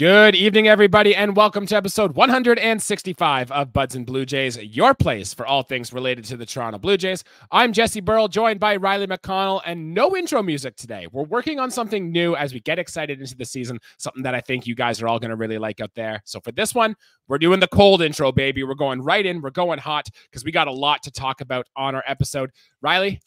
Good evening, everybody, and welcome to episode 165 of Buds and Blue Jays, your place for all things related to the Toronto Blue Jays. I'm Jesse Burrell, joined by Riley McConnell, and no intro music today. We're working on something new as we get excited into the season, something that I think you guys are all going to really like out there. So for this one, we're doing the cold intro, baby. We're going right in, we're going hot because we got a lot to talk about on our episode. Riley,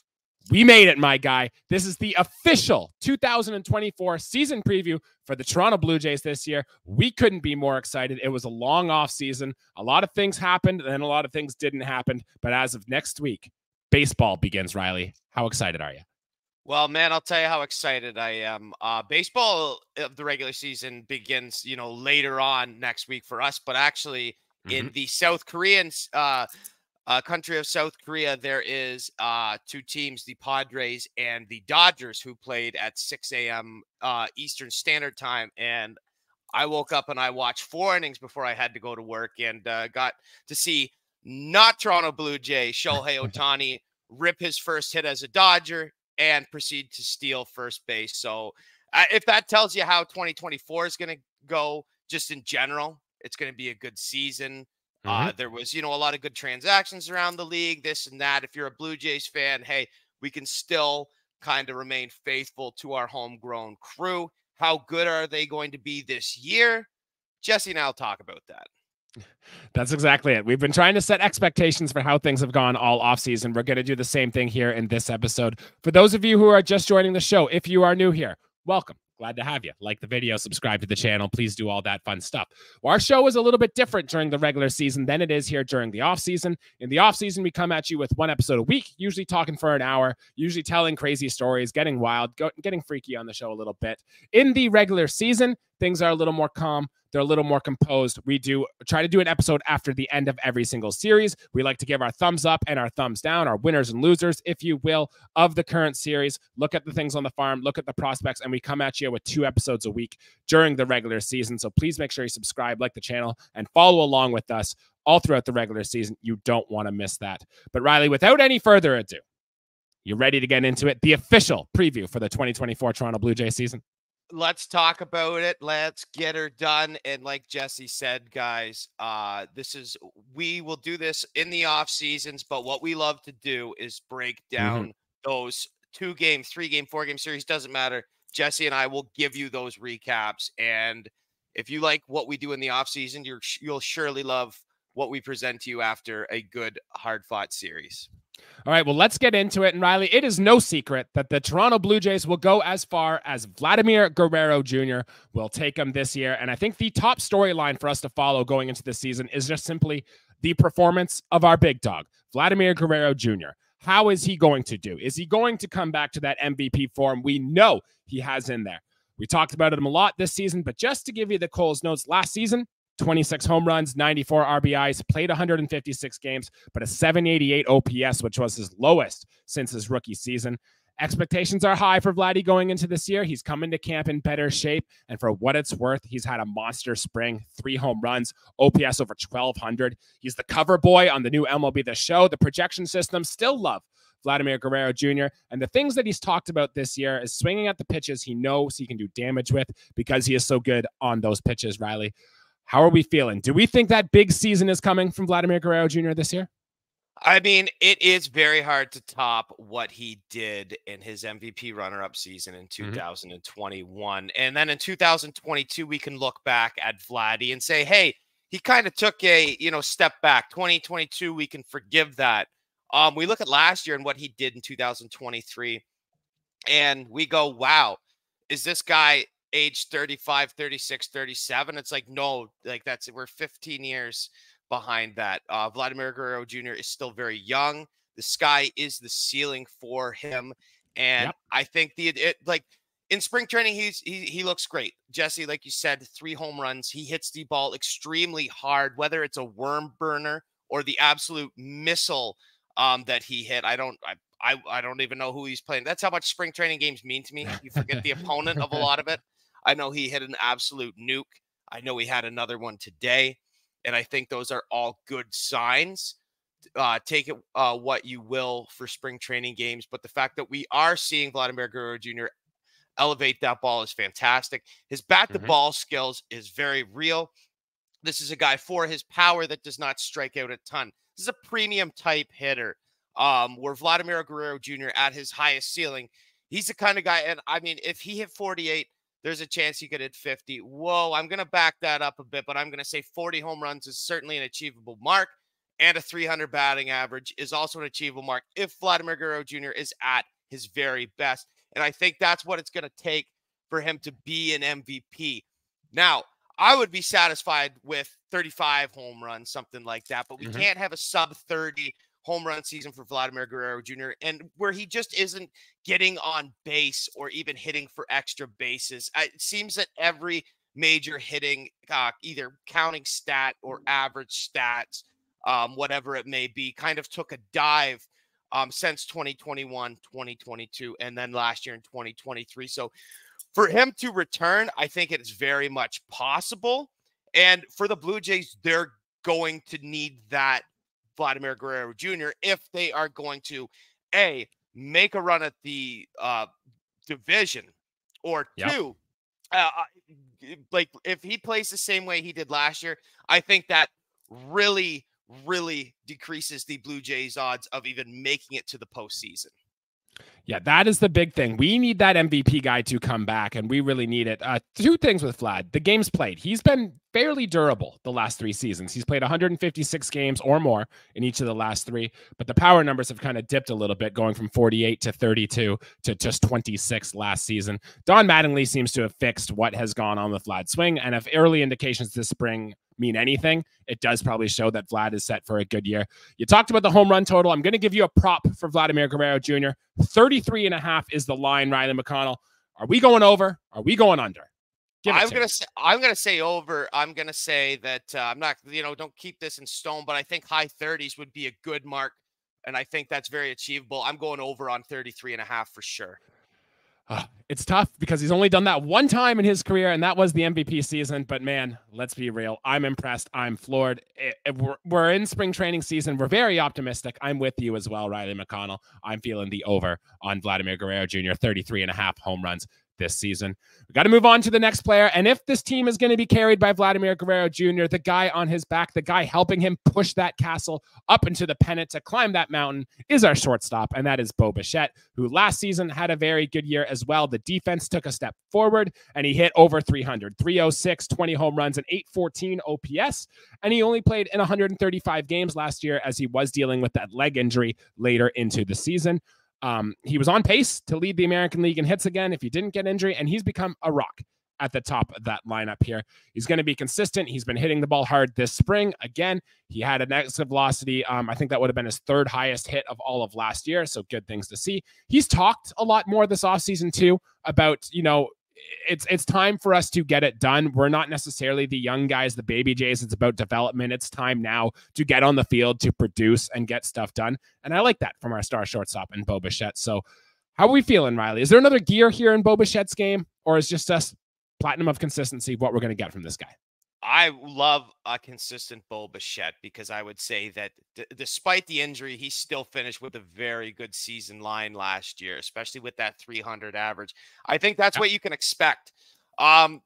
we made it, my guy. This is the official 2024 season preview for the Toronto Blue Jays this year. We couldn't be more excited. It was a long off season. A lot of things happened, and a lot of things didn't happen. But as of next week, baseball begins. Riley, how excited are you? Well, man, I'll tell you how excited I am. Uh, baseball of the regular season begins, you know, later on next week for us, but actually mm-hmm. in the South Koreans. Uh, uh, country of South Korea, there is uh, two teams, the Padres and the Dodgers, who played at 6 a.m. Uh, Eastern Standard Time. And I woke up and I watched four innings before I had to go to work and uh, got to see not Toronto Blue Jay Shohei Ohtani rip his first hit as a Dodger and proceed to steal first base. So uh, if that tells you how 2024 is going to go, just in general, it's going to be a good season. Mm-hmm. Uh, there was, you know, a lot of good transactions around the league, this and that. If you're a Blue Jays fan, hey, we can still kind of remain faithful to our homegrown crew. How good are they going to be this year? Jesse and I'll talk about that. That's exactly it. We've been trying to set expectations for how things have gone all offseason. We're going to do the same thing here in this episode. For those of you who are just joining the show, if you are new here, welcome glad to have you. Like the video, subscribe to the channel. Please do all that fun stuff. Well, our show is a little bit different during the regular season than it is here during the off season. In the off season, we come at you with one episode a week, usually talking for an hour, usually telling crazy stories, getting wild, getting freaky on the show a little bit. In the regular season, things are a little more calm. They're a little more composed. We do try to do an episode after the end of every single series. We like to give our thumbs up and our thumbs down, our winners and losers, if you will, of the current series. Look at the things on the farm, look at the prospects, and we come at you with two episodes a week during the regular season. So please make sure you subscribe, like the channel, and follow along with us all throughout the regular season. You don't want to miss that. But Riley, without any further ado, you ready to get into it? The official preview for the 2024 Toronto Blue Jay season let's talk about it. Let's get her done. And like Jesse said, guys, uh, this is we will do this in the off seasons, but what we love to do is break mm-hmm. down mm-hmm. those two game, three game, four game series. Doesn't matter. Jesse and I will give you those recaps. And if you like what we do in the off season, you're you'll surely love what we present to you after a good hard fought series. All right, well, let's get into it. And Riley, it is no secret that the Toronto Blue Jays will go as far as Vladimir Guerrero Jr. will take them this year. And I think the top storyline for us to follow going into this season is just simply the performance of our big dog, Vladimir Guerrero Jr. How is he going to do? Is he going to come back to that MVP form we know he has in there? We talked about him a lot this season, but just to give you the Coles notes, last season, 26 home runs, 94 RBIs, played 156 games, but a 788 OPS, which was his lowest since his rookie season. Expectations are high for Vladdy going into this year. He's coming to camp in better shape. And for what it's worth, he's had a monster spring, three home runs, OPS over 1,200. He's the cover boy on the new MLB The Show. The projection system still love Vladimir Guerrero Jr. And the things that he's talked about this year is swinging at the pitches he knows he can do damage with because he is so good on those pitches, Riley. How are we feeling? Do we think that big season is coming from Vladimir Guerrero Jr. this year? I mean, it is very hard to top what he did in his MVP runner up season in 2021. Mm-hmm. And then in 2022, we can look back at Vladdy and say, hey, he kind of took a, you know, step back. 2022, we can forgive that. Um, we look at last year and what he did in 2023, and we go, wow, is this guy age 35, 36, 37. It's like, no, like that's we're 15 years behind that. Uh, Vladimir Guerrero Jr. is still very young. The sky is the ceiling for him. And yep. I think the it, like in spring training, he's he he looks great. Jesse, like you said, three home runs. He hits the ball extremely hard, whether it's a worm burner or the absolute missile um, that he hit. I don't I, I I don't even know who he's playing. That's how much spring training games mean to me. You forget the opponent of a lot of it. I know he hit an absolute nuke. I know he had another one today. And I think those are all good signs. Uh, take it uh, what you will for spring training games. But the fact that we are seeing Vladimir Guerrero Jr. elevate that ball is fantastic. His bat to ball mm-hmm. skills is very real. This is a guy for his power that does not strike out a ton. This is a premium type hitter. Um, where Vladimir Guerrero Jr. at his highest ceiling, he's the kind of guy. And I mean, if he hit 48, there's a chance he could hit 50. Whoa, I'm going to back that up a bit, but I'm going to say 40 home runs is certainly an achievable mark. And a 300 batting average is also an achievable mark if Vladimir Guerrero Jr. is at his very best. And I think that's what it's going to take for him to be an MVP. Now, I would be satisfied with 35 home runs, something like that, but we mm-hmm. can't have a sub 30 home run season for Vladimir Guerrero Jr. and where he just isn't getting on base or even hitting for extra bases. It seems that every major hitting, uh, either counting stat or average stats, um, whatever it may be, kind of took a dive um, since 2021, 2022, and then last year in 2023. So for him to return, I think it is very much possible. And for the Blue Jays, they're going to need that Vladimir Guerrero Jr. if they are going to a make a run at the uh, division, or yep. two, uh, like if he plays the same way he did last year, I think that really really decreases the Blue Jays' odds of even making it to the postseason. Yeah, that is the big thing. We need that MVP guy to come back, and we really need it. Uh, two things with Vlad. The games played. He's been fairly durable the last three seasons. He's played 156 games or more in each of the last three, but the power numbers have kind of dipped a little bit, going from 48 to 32 to just 26 last season. Don Mattingly seems to have fixed what has gone on with Vlad swing, and if early indications this spring mean anything, it does probably show that Vlad is set for a good year. You talked about the home run total. I'm going to give you a prop for Vladimir Guerrero Jr. 33 and a half is the line, Riley McConnell. Are we going over? Are we going under? I'm gonna say I'm gonna say over. I'm gonna say that uh, I'm not. You know, don't keep this in stone, but I think high 30s would be a good mark, and I think that's very achievable. I'm going over on 33 and a half for sure. Uh, it's tough because he's only done that one time in his career, and that was the MVP season. But man, let's be real. I'm impressed. I'm floored. It, it, we're, we're in spring training season. We're very optimistic. I'm with you as well, Riley McConnell. I'm feeling the over on Vladimir Guerrero Jr., 33 and a half home runs this season. We got to move on to the next player. And if this team is going to be carried by Vladimir Guerrero Jr., the guy on his back, the guy helping him push that castle up into the pennant to climb that mountain is our shortstop, and that is Bo Bichette, who last season had a very good year as well. The defense took a step forward, and he hit over 300, 306, 20 home runs, and 814 OPS. And he only played in 135 games last year as he was dealing with that leg injury later into the season. Um, he was on pace to lead the American League in hits again if he didn't get injury, and he's become a rock at the top of that lineup here. He's going to be consistent. He's been hitting the ball hard this spring. Again, he had an exit velocity. Um, I think that would have been his third highest hit of all of last year. So good things to see. He's talked a lot more this offseason too about, you know, it's it's time for us to get it done. We're not necessarily the young guys, the baby Jays. It's about development. It's time now to get on the field to produce and get stuff done. And I like that from our star shortstop and Bo Bichette. So how are we feeling, Riley? Is there another gear here in Bo Bichette's game, or is just us platinum of consistency what we're going to get from this guy? I love a consistent Bo Bichette because I would say that d- despite the injury, he still finished with a very good season line last year, especially with that 300 average. I think that's what you can expect. Um,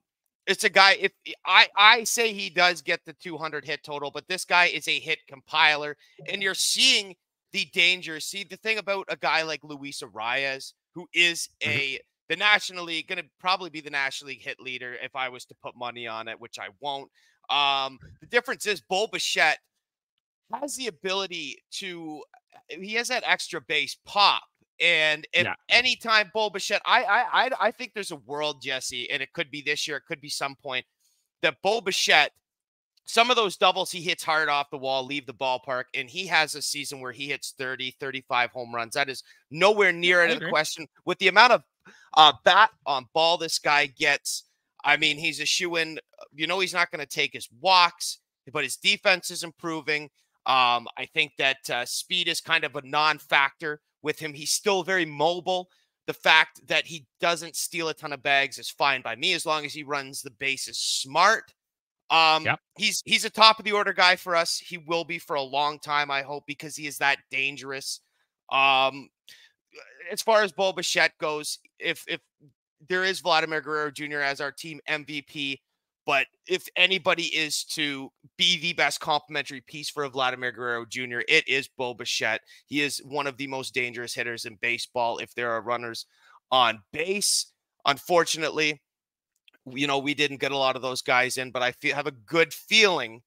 it's a guy. If I I say he does get the 200 hit total, but this guy is a hit compiler, and you're seeing the danger. See the thing about a guy like Luis Arraez, who is mm-hmm. a the National League going to probably be the National League hit leader if I was to put money on it, which I won't. Um, the difference is Bo Bichette has the ability to he has that extra base pop. And if yeah. anytime Bo Bichette, I, I I I think there's a world, Jesse, and it could be this year, it could be some point, that Bo Bichette, some of those doubles he hits hard off the wall, leave the ballpark, and he has a season where he hits 30, 35 home runs. That is nowhere near out of the question. With the amount of uh, bat on ball this guy gets. I mean, he's a shoe in. You know, he's not going to take his walks, but his defense is improving. Um, I think that uh, speed is kind of a non factor with him. He's still very mobile. The fact that he doesn't steal a ton of bags is fine by me as long as he runs the bases smart. Um, yep. he's he's a top of the order guy for us. He will be for a long time, I hope, because he is that dangerous. Um, as far as Bo Bichette goes, if if there is Vladimir Guerrero Jr. as our team MVP. But if anybody is to be the best complementary piece for Vladimir Guerrero Jr., it is Bo Bichette. He is one of the most dangerous hitters in baseball if there are runners on base. Unfortunately, you know, we didn't get a lot of those guys in, but I feel have a good feeling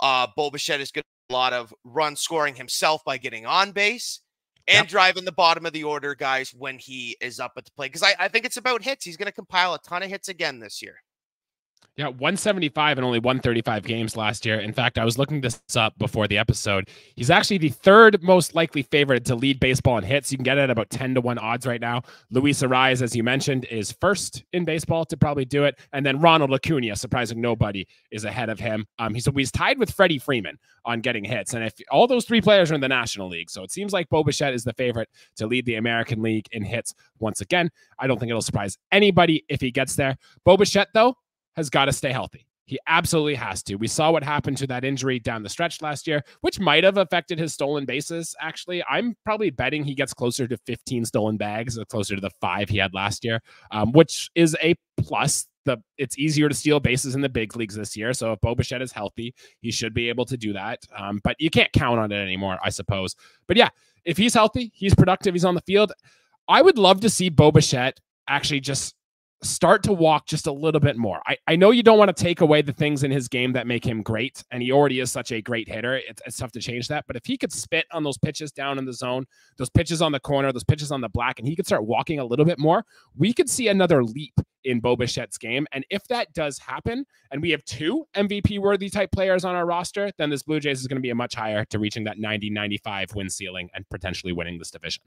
uh Bo Bichette is going to a lot of run scoring himself by getting on base and yep. driving the bottom of the order guys when he is up at the plate. Because I, I think it's about hits. He's going to compile a ton of hits again this year. Yeah, 175 and only 135 games last year. In fact, I was looking this up before the episode. He's actually the third most likely favorite to lead baseball in hits. You can get it at about 10 to 1 odds right now. Luis Arraez, as you mentioned, is first in baseball to probably do it. And then Ronald Acuna, surprising nobody, is ahead of him. Um, he's, he's tied with Freddie Freeman on getting hits. And if all those three players are in the National League, so it seems like Bo Bichette is the favorite to lead the American League in hits once again. I don't think it'll surprise anybody if he gets there. Bo Bichette, though, has got to stay healthy. He absolutely has to. We saw what happened to that injury down the stretch last year, which might have affected his stolen bases. Actually, I'm probably betting he gets closer to 15 stolen bags, or closer to the five he had last year, um, which is a plus. The it's easier to steal bases in the big leagues this year. So if Bo Bichette is healthy, he should be able to do that. Um, but you can't count on it anymore, I suppose. But yeah, if he's healthy, he's productive, he's on the field. I would love to see Bo Bichette actually just start to walk just a little bit more. I, I know you don't want to take away the things in his game that make him great, and he already is such a great hitter. It's, it's, tough to change that. But if he could spit on those pitches down in the zone, those pitches on the corner, those pitches on the black, and he could start walking a little bit more, we could see another leap in Bo Bichette's game. And if that does happen, and we have two MVP worthy type players on our roster, then this Blue Jays is going to be a much higher to reaching that 90 95 win ceiling and potentially winning this division.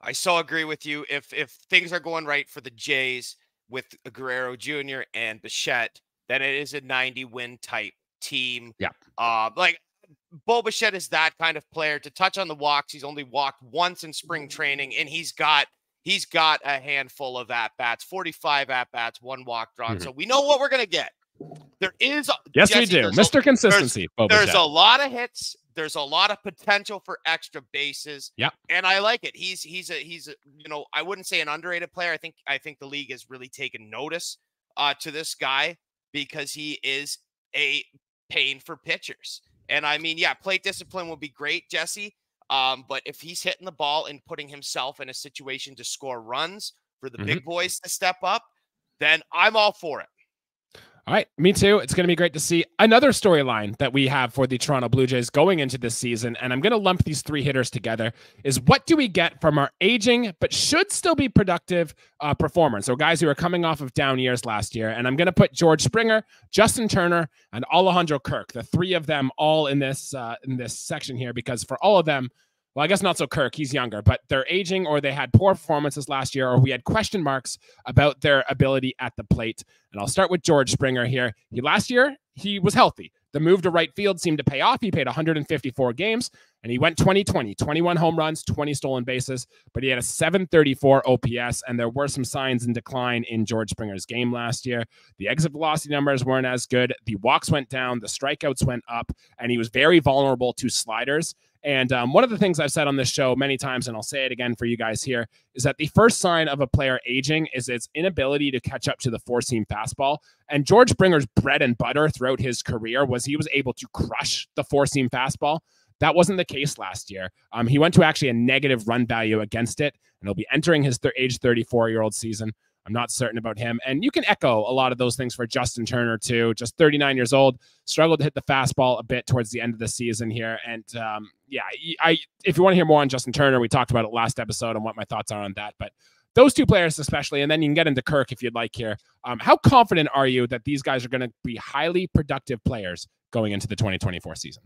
I so agree with you. If if things are going right for the Jays, with Guerrero Jr. and Bichette, then it is a 90 win type team. Yeah. Uh, like Bo Bichette is that kind of player. To touch on the walks, he's only walked once in spring training, and he's got he's got a handful of at bats, 45 at bats, one walk drawn. Mm-hmm. So we know what we're gonna get. There is yes, Jesse, we do, Mr. Consistency. There's, there's a lot of hits. There's a lot of potential for extra bases. Yeah. And I like it. He's he's a he's a, you know, I wouldn't say an underrated player. I think I think the league has really taken notice uh to this guy because he is a pain for pitchers. And I mean, yeah, plate discipline would be great, Jesse. Um, but if he's hitting the ball and putting himself in a situation to score runs for the mm-hmm. big boys to step up, then I'm all for it. All right, me too. It's going to be great to see another storyline that we have for the Toronto Blue Jays going into this season. And I'm going to lump these three hitters together. Is what do we get from our aging but should still be productive uh, performers? So guys who are coming off of down years last year. And I'm going to put George Springer, Justin Turner, and Alejandro Kirk, the three of them, all in this uh, in this section here, because for all of them, well, I guess not so Kirk, he's younger, but they're aging or they had poor performances last year or we had question marks about their ability at the plate. And I'll start with George Springer here. He last year, he was healthy. The move to right field seemed to pay off. He played 154 games and he went 2020, 21 home runs, 20 stolen bases, but he had a 734 OPS. And there were some signs in decline in George Springer's game last year. The exit velocity numbers weren't as good. The walks went down, the strikeouts went up, and he was very vulnerable to sliders. And um, one of the things I've said on this show many times, and I'll say it again for you guys here, is that the first sign of a player aging is its inability to catch up to the four seam fastball. And George Springer's bread and butter throughout his career was he was able to crush the four seam fastball. That wasn't the case last year. Um, he went to actually a negative run value against it, and he'll be entering his th- age 34 year old season. I'm not certain about him. And you can echo a lot of those things for Justin Turner, too. Just 39 years old, struggled to hit the fastball a bit towards the end of the season here. And um, yeah, I if you want to hear more on Justin Turner, we talked about it last episode and what my thoughts are on that. But those two players, especially, and then you can get into Kirk if you'd like here. Um, how confident are you that these guys are going to be highly productive players going into the 2024 season?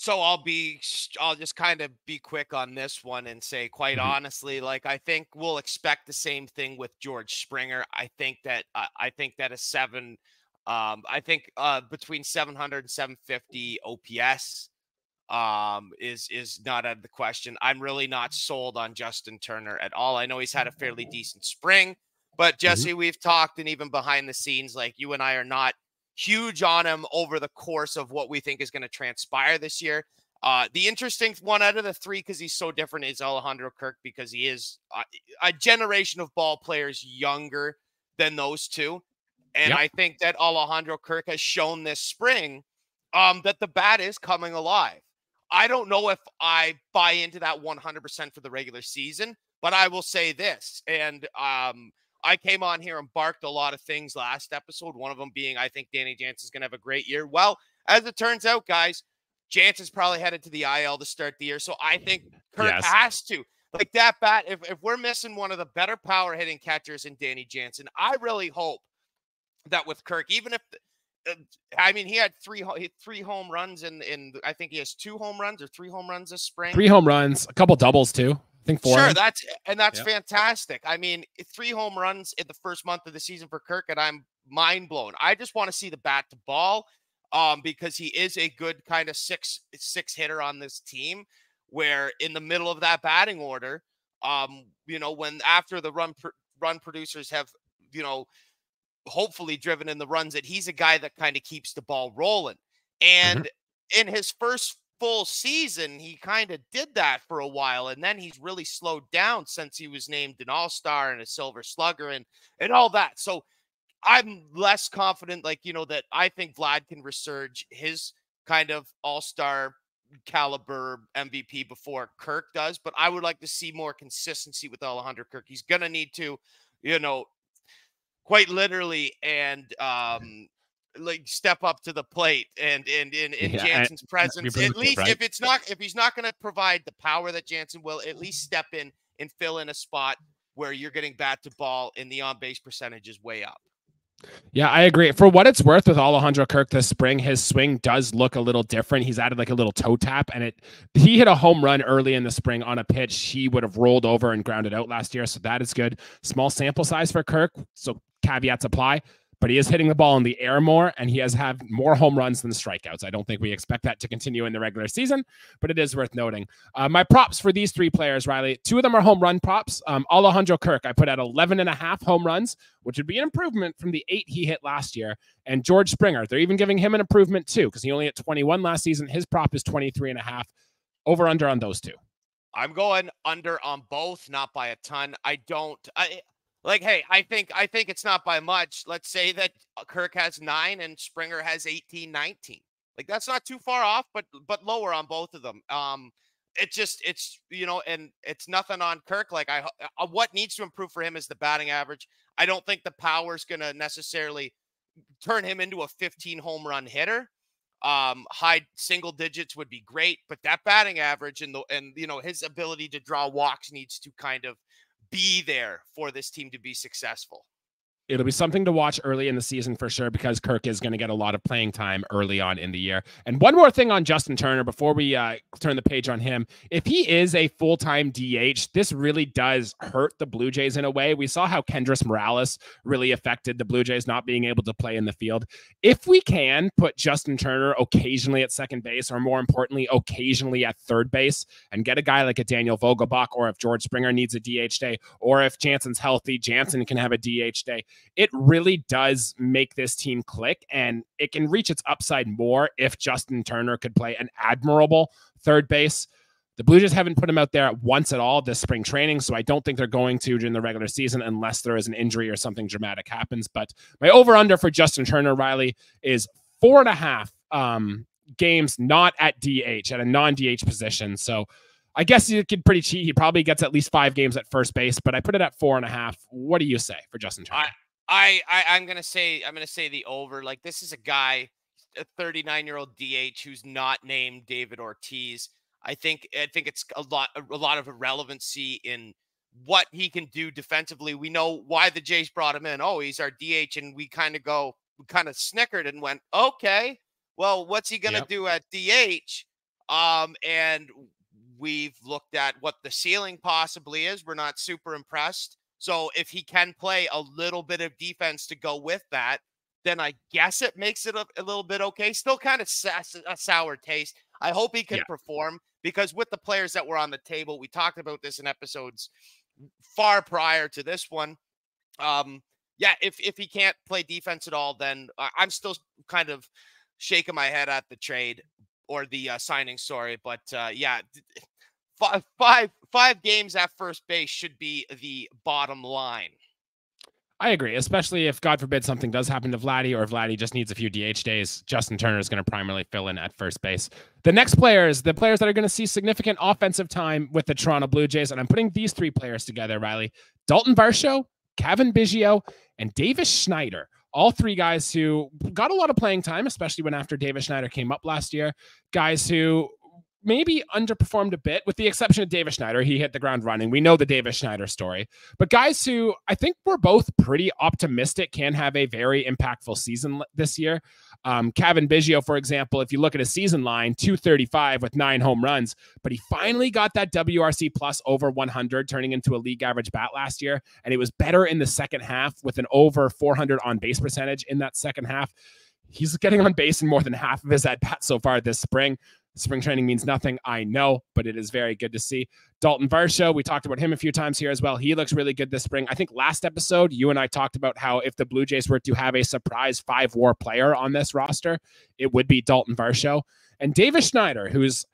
so I'll be I'll just kind of be quick on this one and say quite mm-hmm. honestly like I think we'll expect the same thing with George Springer. I think that uh, I think that a 7 um I think uh between 700 and 750 OPS um is is not out of the question. I'm really not sold on Justin Turner at all. I know he's had a fairly decent spring, but mm-hmm. Jesse, mm-hmm. we've talked and even behind the scenes like you and I are not huge on him over the course of what we think is going to transpire this year. Uh, the interesting one out of the three, because he's so different, is Alejandro Kirk because he is a, a generation of ball players younger than those two. And yep. I think that Alejandro Kirk has shown this spring um, that the bat is coming alive. I don't know if I buy into that 100% for the regular season, but I will say this. And um, I came on here and barked a lot of things last episode. One of them being, I think Danny Jansen is going to have a great year. Well, as it turns out, guys, Jansen's probably headed to the IL to start the year. So I think Kirk yes. has to. Like that bat, if, if we're missing one of the better power hitting catchers in Danny Jansen, I really hope that with Kirk, even if I mean, he had three three home runs in in I think he has two home runs or three home runs this spring. Three home runs, a couple doubles too. I think four. Sure, that's and that's yep. fantastic. I mean, three home runs in the first month of the season for Kirk, and I'm mind blown. I just want to see the bat to ball, um, because he is a good kind of six six hitter on this team. Where in the middle of that batting order, um, you know, when after the run run producers have, you know, hopefully driven in the runs that he's a guy that kind of keeps the ball rolling. Mm-hmm. And mm-hmm. in his first full season, he kind of did that for a while, and then he's really slowed down since he was named an All Star and a Silver Slugger and and all that. So I'm less confident, like you know, that I think Vlad can resurge his kind of All Star caliber MVP before Kirk does, but I would like to see more consistency with Alejandro Kirk. He's gonna need to, you know, quite literally and um like step up to the plate and and in in yeah, Jansen's presence. At least right? if it's not if he's not going to provide the power that Jansen will, at least step in and fill in a spot where you're getting bat to ball and the on base percentage is way up. Yeah, I agree. For what it's worth with Alejandro Kirk this spring, his swing does look a little different. He's added like a little toe tap and it he hit a home run early in the spring on a pitch he would have rolled over and grounded out last year, so that is good. Small sample size for Kirk, so caveats apply, but he is hitting the ball in the air more and he has had more home runs than strikeouts. I don't think we expect that to continue in the regular season, but it is worth noting. Uh, my props for these three players, Riley, two of them are home run props. Um, Alejandro Kirk, I put at 11 and a half home runs, which would be an improvement from the eight he hit last year. And George Springer, they're even giving him an improvement too, because he only hit 21 last season. His prop is 23 and a half. Over under on those two. I'm going under on both, not by a ton. I don't. I like hey i think i think it's not by much. Let's say that uh, kirk has nine and springer has 18 19 like that's not too far off but but lower on both of them. Um it just it's you know and it's nothing on kirk. Like i uh, what needs to improve for him is the batting average. I don't think the power is going to necessarily turn him into a 15 home run hitter. Um high single digits would be great but that batting average and the and you know his ability to draw walks needs to kind of be there for this team to be successful it'll be something to watch early in the season for sure because Kirk is going to get a lot of playing time early on in the year. And one more thing on Justin Turner before we uh, turn the page on him. If he is a full time DH, this really does hurt the Blue Jays in a way. We saw how Kendrys Morales really affected the Blue Jays not being able to play in the field. If we can put Justin Turner occasionally at second base, or more importantly, occasionally at third base, and get a guy like a Daniel Vogelbach, or if George Springer needs a DH day, or if Jansen's healthy, Jansen can have a DH day it really does make this team click and it can reach its upside more if Justin Turner could play an admirable third base. The Blue Jays haven't put him out there once at all this spring training, so I don't think they're going to during the regular season unless there is an injury or something dramatic happens. But my over under for Justin Turner, Riley, is four and a half um, games not at DH, at a non DH position. So I guess you could pretty cheat. He probably gets at least five games at first base, but I put it at four and a half. What do you say for Justin Turner? I, I, I I'm gonna say I'm gonna say the over. Like this is a guy, a 39 year old DH who's not named David Ortiz. I think I think it's a lot a lot of irrelevancy in what he can do defensively. We know why the Jays brought him in. Oh, he's our DH, and we kind of go, we kind of snickered and went, okay, well, what's he gonna yep. do at DH? Um, and we've looked at what the ceiling possibly is. We're not super impressed. So if he can play a little bit of defense to go with that, then I guess it makes it a, a little bit okay. Still kind of a sour taste. I hope he can yeah. perform because with the players that were on the table, we talked about this in episodes far prior to this one. Um, yeah, if if he can't play defense at all, then I'm still kind of shaking my head at the trade. or the uh, signing. Sorry, but uh, yeah, five, five, five games at first base should be the bottom line. I agree, especially if God forbid something does happen to Vladdy or Vladdy just needs a few DH days. Justin Turner is going to primarily fill in at first base. The next players, the players that are going to see significant offensive time with the Toronto Blue Jays, and I'm putting these three players together, Riley Dalton Varsho, Cavan Biggio, and Davis Schneider. All three guys who got a lot of playing time, especially when after Davis Schneider came up last year. Guys who maybe underperformed a bit, with the exception of Davis Schneider. He hit the ground running. We know the Davis Schneider story. But guys who I think we're both pretty optimistic can have a very impactful season this year. Um, Cavan Biggio, for example, if you look at his season line, 235 with nine home runs, but he finally got that WRC plus over 100, turning into a league average bat last year. And it was better in the second half with an over 400 on base percentage in that second half. He's getting on base in more than half of his at bats so far this spring. Spring training means nothing, I know, but it is very good to see. Dalton Varsho, we talked about him a few times here as well. He looks really good this spring. I think last episode, you and I talked about how if the Blue Jays were to have a surprise five war player on this roster, it would be Dalton Varsho. And Davis Schneider, who's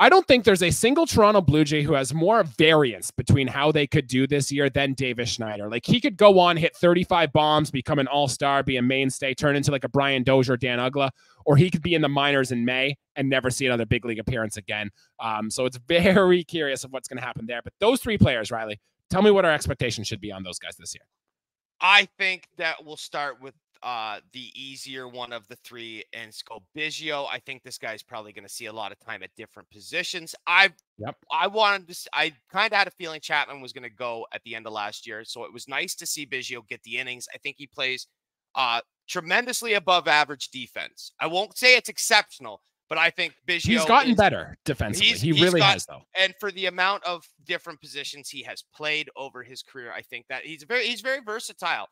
I don't think there's a single Toronto Blue Jay who has more variance between how they could do this year than Davis Schneider. Like he could go on, hit 35 bombs, become an all star, be a mainstay, turn into like a Brian Dozier, Dan Uggla, or he could be in the minors in May and never see another big league appearance again. Um, so it's very curious of what's going to happen there. But those three players, Riley, tell me what our expectations should be on those guys this year. I think that we'll start with uh, the easier one of the three and Sco Biggio. I think this guy's probably going to see a lot of time at different positions. I yep. I wanted to. I kind of had a feeling Chapman was going to go at the end of last year, so it was nice to see Biggio get the innings. I think he plays uh, tremendously above average defense. I won't say it's exceptional, but I think Biggio he's gotten is, better defensively. He's, he he's really got, has, though. And for the amount of different positions he has played over his career, I think that he's very he's very versatile.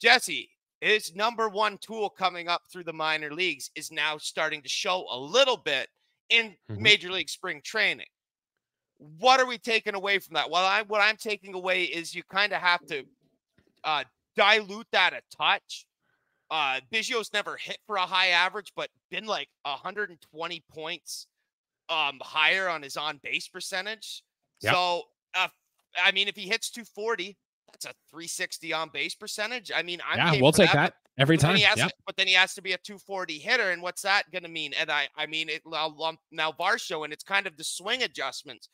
Jesse, his number one tool coming up through the minor leagues is now starting to show a little bit in mm-hmm. major league spring training. What are we taking away from that? Well, I what I'm taking away is you kind of have to uh, dilute that a touch. Uh, Biggio's never hit for a high average, but been like 120 points um, higher on his on base percentage. Yep. So, uh, I mean, if he hits 240, that's a 360 on base percentage. I mean, I'm yeah, we'll take that, that every time. Yep. To, but then he has to be a 240 hitter, and what's that going to mean? And I, I mean, it I'll now Varsho, and it's kind of the swing adjustments,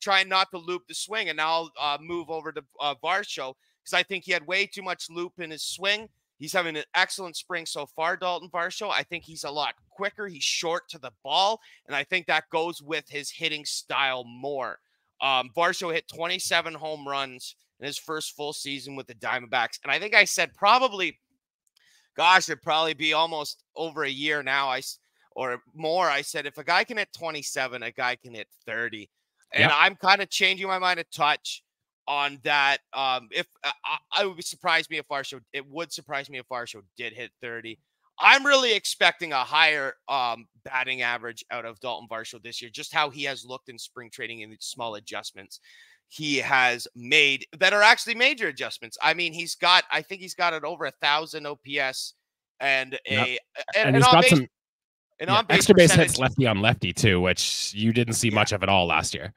trying not to loop the swing, and now I'll uh, move over to uh, Varsho because I think he had way too much loop in his swing. He's having an excellent spring so far, Dalton Varsho. I think he's a lot quicker. He's short to the ball, and I think that goes with his hitting style more. Um, Varsho hit 27 home runs in his first full season with the Diamondbacks. And I think I said probably, gosh, it'd probably be almost over a year now. I or more. I said if a guy can hit 27, a guy can hit 30. And yep. I'm kind of changing my mind a touch on that. Um, if uh, I, I would surprised, me if Varsho, it would surprise me if Varsho did hit 30. I'm really expecting a higher um, batting average out of Dalton Varsho this year, just how he has looked in spring training and small adjustments he has made that are actually major adjustments. I mean, he's got, I think he's got it over a thousand OPS and a, yep. and, and, he's got base, some yeah, extra base hits lefty on lefty too, which you didn't see yeah. much of at all last year.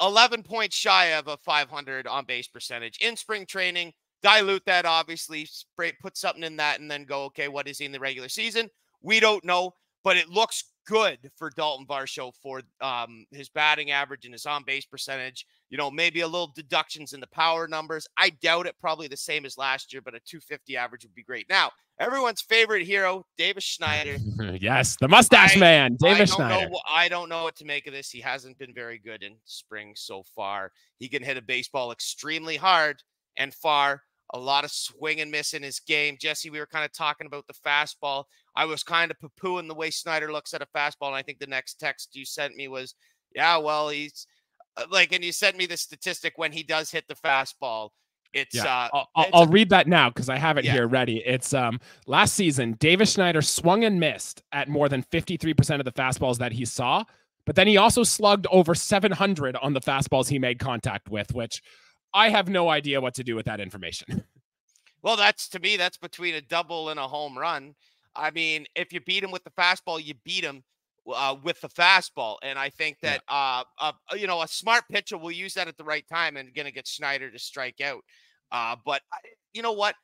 11 points shy of a 500 on base percentage in spring training. Dilute that, obviously, spray, put something in that, and then go, okay, what is he in the regular season? We don't know, but it looks good for Dalton Varsho for um, his batting average and his on base percentage. You know, maybe a little deductions in the power numbers. I doubt it, probably the same as last year, but a 250 average would be great. Now, everyone's favorite hero, Davis Schneider. yes, the mustache I, man, Davis I Schneider. Know, I don't know what to make of this. He hasn't been very good in spring so far. He can hit a baseball extremely hard and far a lot of swing and miss in his game. Jesse, we were kind of talking about the fastball. I was kind of poo pooing the way Schneider looks at a fastball. And I think the next text you sent me was, yeah, well, he's uh, like, and you sent me the statistic when he does hit the fastball. It's yeah. uh I'll, I'll, I'll read that now because I have it yeah. here ready. It's um last season, Davis Schneider swung and missed at more than 53% of the fastballs that he saw, but then he also slugged over 700 on the fastballs he made contact with, which I have no idea what to do with that information. Well, that's to me, that's between a double and a home run. I mean, if you beat him with the fastball, you beat him. uh, with the fastball. And I think that yeah. uh, uh, you know a smart pitcher will use that at the right time and going to get Schneider to strike out. Uh, but I, you know what?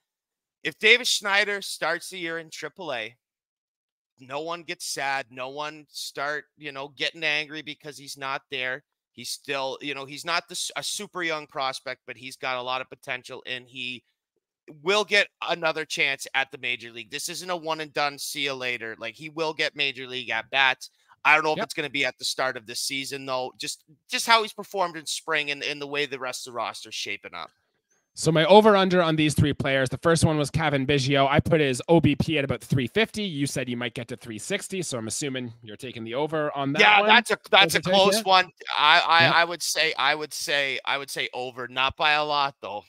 If Davis Schneider starts the year in AAA, no one gets sad. No one start you know getting angry because he's not there. He's still you know he's not the, a super young prospect, but he's got a lot of potential and he will get another chance at the major league. This isn't a one and done. See you later. Like he will get major league at bats. I don't know if yep. it's going to be at the start of the season though. Just just how he's performed in spring and, in the way the rest of the roster is shaping up. So my over under on these three players. The first one was Cavan Biggio. I put his OBP at about 350. You said you might get to 360, so I'm assuming you're taking the over on that. Yeah, one. that's a that's a close one. I I, yep. I would say I would say I would say over, not by a lot though.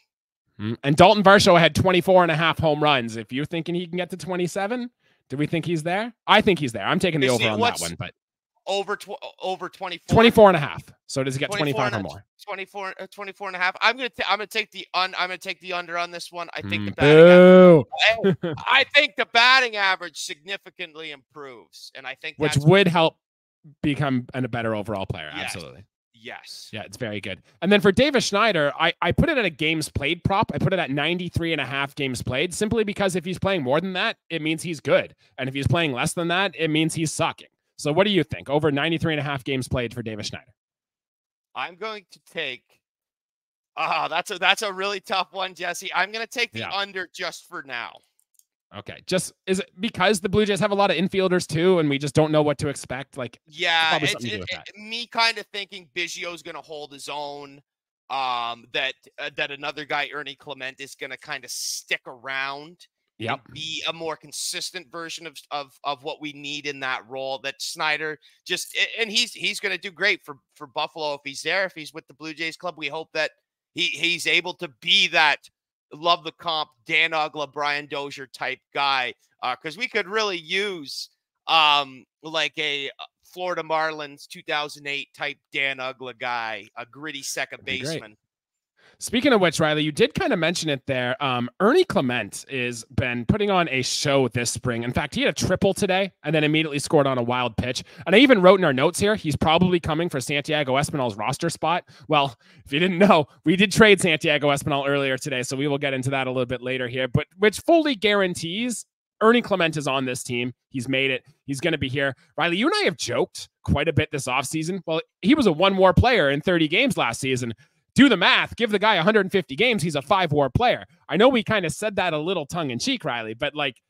Mm-hmm. And Dalton Varsho had 24 and a half home runs. If you're thinking he can get to 27, do we think he's there? I think he's there. I'm taking the over on that one, but over tw- over 24 24 and a half. So does he get 25 or more? 24 uh, 24 and a half. I'm going to I'm going to take the un I'm going to take the under on this one. I think mm, the batting average, I think the batting average significantly improves and I think which would help become a better overall player. Yes. Absolutely. Yes. Yeah, it's very good. And then for Davis Schneider, I, I put it at a games played prop. I put it at 93 and a half games played simply because if he's playing more than that, it means he's good. And if he's playing less than that, it means he's sucking. So what do you think? Over 93 and a half games played for Davis Schneider. I'm going to take Ah, oh, that's a that's a really tough one, Jesse. I'm going to take the yeah. under just for now. Okay. Just is it because the Blue Jays have a lot of infielders too, and we just don't know what to expect? Like, yeah, it's, it, it, me kind of thinking Biggio's going to hold his own. Um, that uh, that another guy, Ernie Clement, is going to kind of stick around. Yeah, Be a more consistent version of, of of what we need in that role. That Schneider just and he's he's going to do great for for Buffalo if he's there. If he's with the Blue Jays club, we hope that he he's able to be that love the comp Dan Uggla, Brian Dozier type guy because uh, we could really use um like a uh, Florida Marlins 2008 type Dan Uggla guy, a gritty second baseman. Speaking of which, Riley, you did kind of mention it there. Um, Ernie Clement is been putting on a show this spring. In fact, he had a triple today and then immediately scored on a wild pitch. And I even wrote in our notes here, he's probably coming for Santiago Espinal's roster spot. Well, if you didn't know, we did trade Santiago Espinal earlier today, so we will get into that a little bit later here. But which fully guarantees Ernie Clement is on this team. He's made it. He's going to be here. Riley, you and I have joked quite a bit this offseason. Well, he was a one war player in 30 games last season do the math, give the guy 150 games, he's a five war player. I know we kind of said that a little tongue in cheek, Riley, but like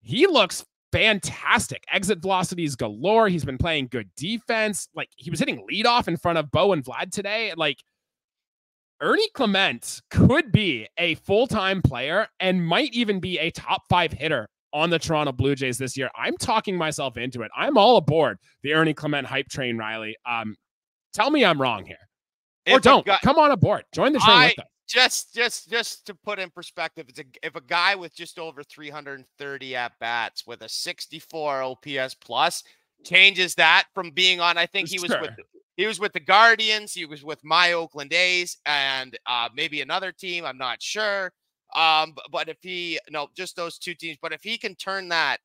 he looks fantastic. Exit velocities galore. He's been playing good defense. Like he was hitting leadoff in front of Bo and Vlad today. Like Ernie Clement could be a full time player and might even be a top five hitter on the Toronto Blue Jays this year. I'm talking myself into it. I'm all aboard the Ernie Clement hype train, Riley. Um, tell me I'm wrong here or don't guy, come on aboard. Join the train I, with us. Just, just, just to put in perspective, it's a, if a guy with just over 330 at bats with a 64 OPS plus changes that from being on. I think he was sure. with he was with the Guardians, he was with my Oakland A's, and uh, maybe another team. I'm not sure. Um, but, but if he no, just those two teams. But if he can turn that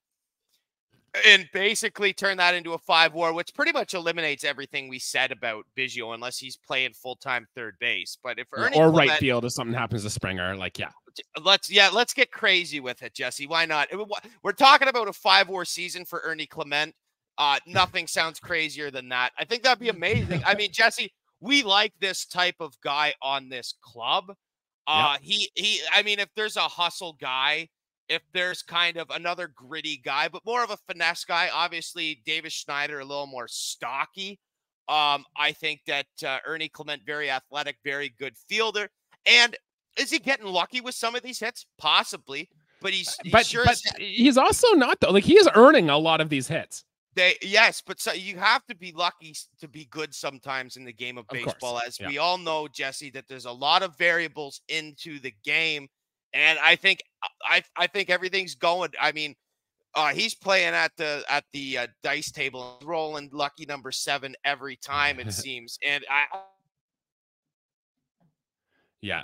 and basically turn that into a five war, which pretty much eliminates everything we said about Biggio, unless he's playing full time third base. But if Ernie or Clement, right field, if something happens to Springer, like yeah, let's yeah, let's get crazy with it, Jesse. Why not? We're talking about a five war season for Ernie Clement. Uh, nothing sounds crazier than that. I think that'd be amazing. I mean, Jesse, we like this type of guy on this club. Uh, yep. he he. I mean, if there's a hustle guy if there's kind of another gritty guy, but more of a finesse guy. Obviously, Davis Schneider a little more stocky. Um, I think that uh, Ernie Clement very athletic, very good fielder. And is he getting lucky with some of these hits? Possibly, but he's he but, sure but he's also not though. Like he is earning a lot of these hits. They yes, but so you have to be lucky to be good sometimes in the game of baseball, of as yeah. we all know, Jesse. That there's a lot of variables into the game and I think uh, I I think everything's going. I mean, uh, he's playing at the at the uh, dice table, rolling lucky number seven every time it seems. And I, yeah,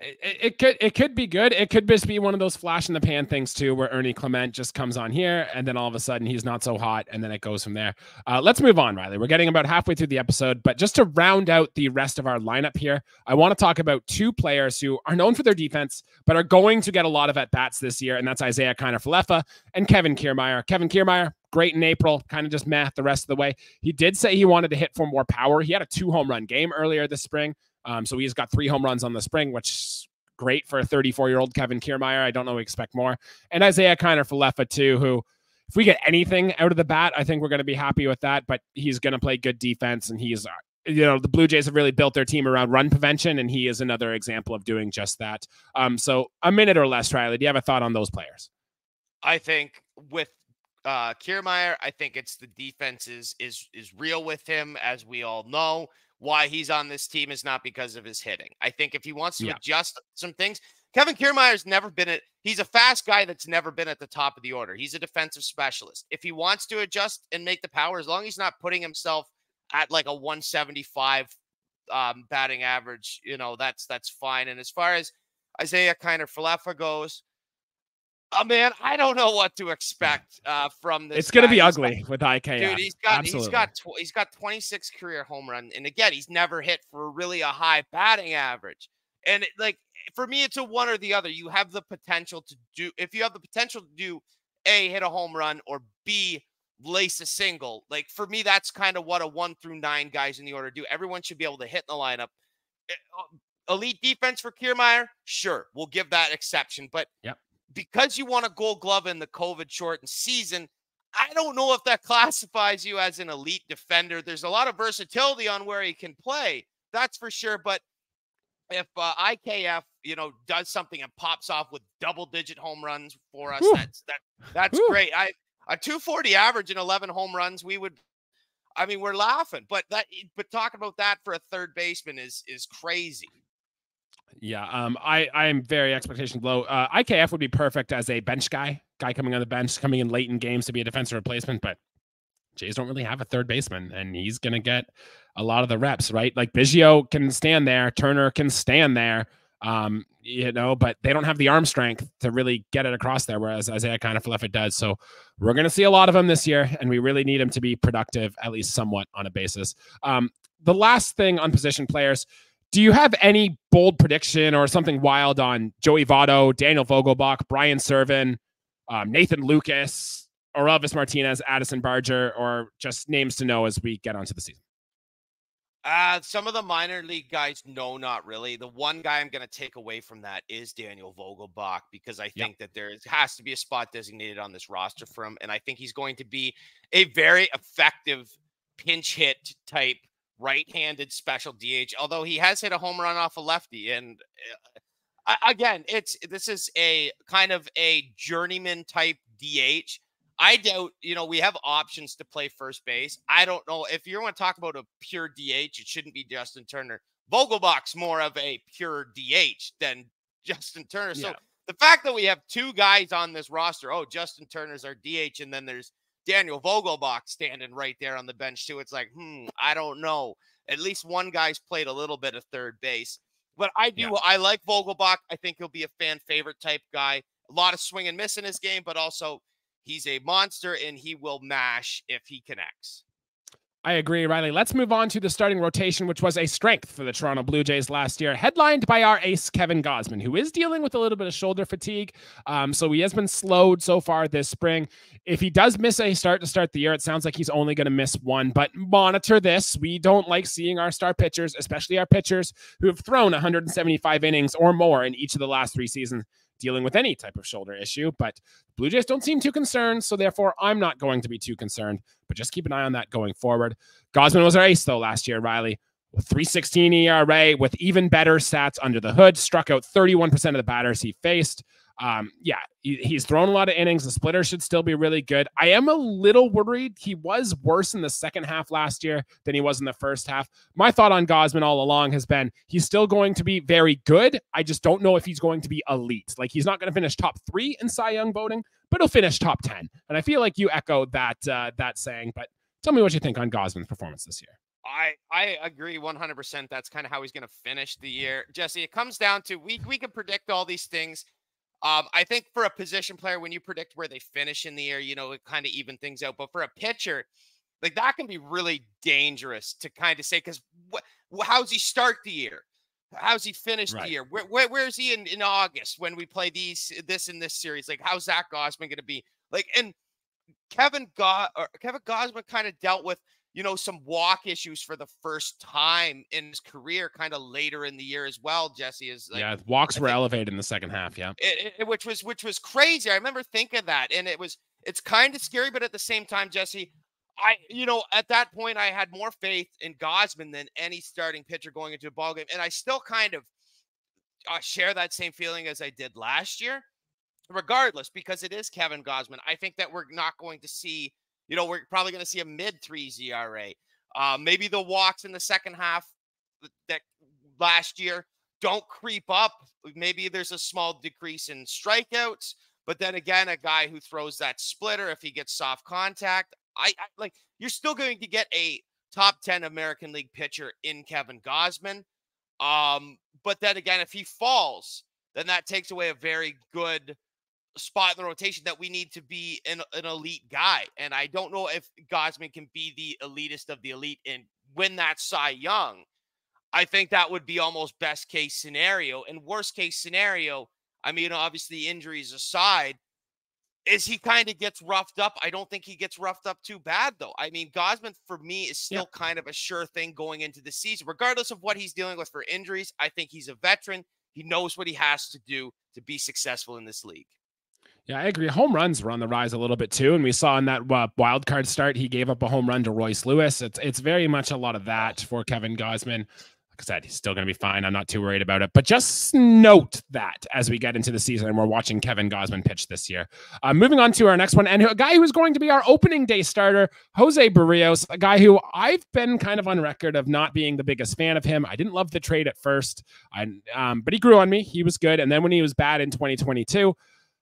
it, it, could it could be good. It could just be one of those flash in the pan things too, where Ernie Clement just comes on here and then all of a sudden he's not so hot, and then it goes from there. Uh, let's move on, Riley. We're getting about halfway through the episode, but just to round out the rest of our lineup here, I want to talk about two players who are known for their defense, but are going to get a lot of at bats this year, and that's Isiah Kiner-Falefa and Kevin Kiermaier. Kevin Kiermaier, great in April, kind of just math the rest of the way. He did say he wanted to hit for more power. He had a two home run game earlier this spring. Um, so he's got three home runs on the spring, which is great for a 34 year old Kevin Kiermaier. I don't know we expect more. And Isiah Kiner-Falefa too, who if we get anything out of the bat, I think we're going to be happy with that. But he's going to play good defense, and he's uh, you know the Blue Jays have really built their team around run prevention, and he is another example of doing just that. Um, so a minute or less, Riley. Do you have a thought on those players? I think with uh Kiermaier, I think it's the defense is is is real with him, as we all know why he's on this team is not because of his hitting. I think if he wants to yeah. adjust some things, Kevin Kiermaier's never been at he's a fast guy that's never been at the top of the order. He's a defensive specialist. If he wants to adjust and make the power, as long as he's not putting himself at like a 175 um, batting average, you know, that's that's fine. And as far as Isiah Kiner-Falefa goes, Oh man, I don't know what to expect uh, from this. It's going to be ugly got, with IK. Dude, he's got Absolutely. he's got tw- he's got 26 career home run, and again, he's never hit for really a high batting average. And it, like for me, it's a one or the other. You have the potential to do if you have the potential to do a hit a home run or b lace a single. Like for me, that's kind of what a one through nine guys in the order do. Everyone should be able to hit in the lineup. Eh, uh, elite defense for Kiermaier, sure, we'll give that exception. But yep because you want a gold glove in the COVID shortened season, I don't know if that classifies you as an elite defender. There's a lot of versatility on where he can play, that's for sure. But if uh, IKF, you know, does something and pops off with double digit home runs for us, that's that that's great. I a 240 average and 11 home runs, we would. I mean, we're laughing, but that but talking about that for a third baseman is is crazy. Yeah, um, I I am very expectation low. Uh, IKF would be perfect as a bench guy, guy coming on the bench, coming in late in games to be a defensive replacement. But Jays don't really have a third baseman, and he's gonna get a lot of the reps, right? Like Biggio can stand there, Turner can stand there, um, you know, but they don't have the arm strength to really get it across there. Whereas Isiah Kiner-Falefa does. So we're gonna see a lot of him this year, and we really need him to be productive, at least somewhat on a basis. Um, the last thing on position players do you have any bold prediction or something wild on Joey Votto, Daniel Vogelbach, Brian Serven, um, Nathan Lukes, or Orelvis Martinez, Addison Barger, or just names to know as we get onto the season? Uh, some of the minor league guys, no, not really. The one guy I'm going to take away from that is Daniel Vogelbach because I think yep. that there has to be a spot designated on this roster for him. And I think he's going to be a very effective pinch hit type right-handed special DH. Although he has hit a home run off a lefty, and uh, again, it's this is a kind of a journeyman type DH. I doubt, you know, we have options to play first base. I don't know if you want to talk about a pure DH, it shouldn't be Justin Turner. Vogelbach's more of a pure DH than Justin Turner. So yeah. the fact that we have two guys on this roster, oh, Justin Turner's our DH, and then there's Daniel Vogelbach standing right there on the bench too. It's like, hmm, I don't know. At least one guy's played a little bit of third base. But I do, yeah. I like Vogelbach. I think he'll be a fan favorite type guy. A lot of swing and miss in his game, but also he's a monster and he will mash if he connects. I agree, Riley. Let's move on to the starting rotation, which was a strength for the Toronto Blue Jays last year, headlined by our ace, Kevin Gausman, who is dealing with a little bit of shoulder fatigue. Um, so he has been slowed so far this spring. If he does miss a start to start the year, it sounds like he's only going to miss one, but monitor this. We don't like seeing our star pitchers, especially our pitchers who have thrown 175 innings or more in each of the last three seasons, dealing with any type of shoulder issue. But Blue Jays don't seem too concerned. So therefore, I'm not going to be too concerned, but just keep an eye on that going forward. Gausman was our ace, though, last year, Riley. With 316 ERA, with even better stats under the hood, struck out 31% of the batters he faced. Um, yeah, he, he's thrown a lot of innings. The splitter should still be really good. I am a little worried. He was worse in the second half last year than he was in the first half. My thought on Gausman all along has been he's still going to be very good. I just don't know if he's going to be elite. Like he's not going to finish top three in Cy Young voting, but he'll finish top 10. And I feel like you echoed that uh, that saying, but tell me what you think on Gausman's performance this year. I I agree 100%. That's kind of how he's going to finish the year. Jesse, it comes down to we we can predict all these things. Um, I think for a position player, when you predict where they finish in the year, you know, it kind of even things out. But for a pitcher, like that can be really dangerous to kind of say because wh- how's he start the year? How's he finish right. the year? Where, where, where's he in, in August when we play these this in this series? Like how's Zach Gausman going to be? Like and Kevin Go- or Kevin Gausman kind of dealt with you know, some walk issues for the first time in his career, kind of later in the year as well. Jesse is like, yeah, walks were elevated in the second half. Yeah, it, it, which was which was crazy. I remember thinking that, and it was it's kind of scary, but at the same time, Jesse, I you know at that point I had more faith in Gausman than any starting pitcher going into a ball game, and I still kind of uh, share that same feeling as I did last year. Regardless, because it is Kevin Gausman, I think that we're not going to see you know, we're probably going to see a mid three ERA. Uh, maybe the walks in the second half that last year don't creep up. Maybe there's a small decrease in strikeouts, but then again, a guy who throws that splitter if he gets soft contact, I, I like you're still going to get a top 10 American League pitcher in Kevin Gausman. Um, but then again, if he falls, then that takes away a very good spot in the rotation that we need to be an, an elite guy. And I don't know if Gausman can be the elitist of the elite and win that Cy Young. I think that would be almost best case scenario. And worst case scenario, I mean, obviously, injuries aside, is he kind of gets roughed up. I don't think he gets roughed up too bad, though. I mean, Gausman for me is still yeah. kind of a sure thing going into the season, regardless of what he's dealing with for injuries. I think he's a veteran. He knows what he has to do to be successful in this league. Yeah, I agree. Home runs were on the rise a little bit too, and we saw in that uh, wild card start he gave up a home run to Royce Lewis. It's it's very much a lot of that for Kevin Gausman. Like I said, he's still going to be fine. I'm not too worried about it. But just note that as we get into the season and we're watching Kevin Gausman pitch this year. Uh, moving on to our next one, and a guy who is going to be our opening day starter, Jose Berrios, a guy who I've been kind of on record of not being the biggest fan of him. I didn't love the trade at first, I, um, but he grew on me. He was good, and then when he was bad in 2022.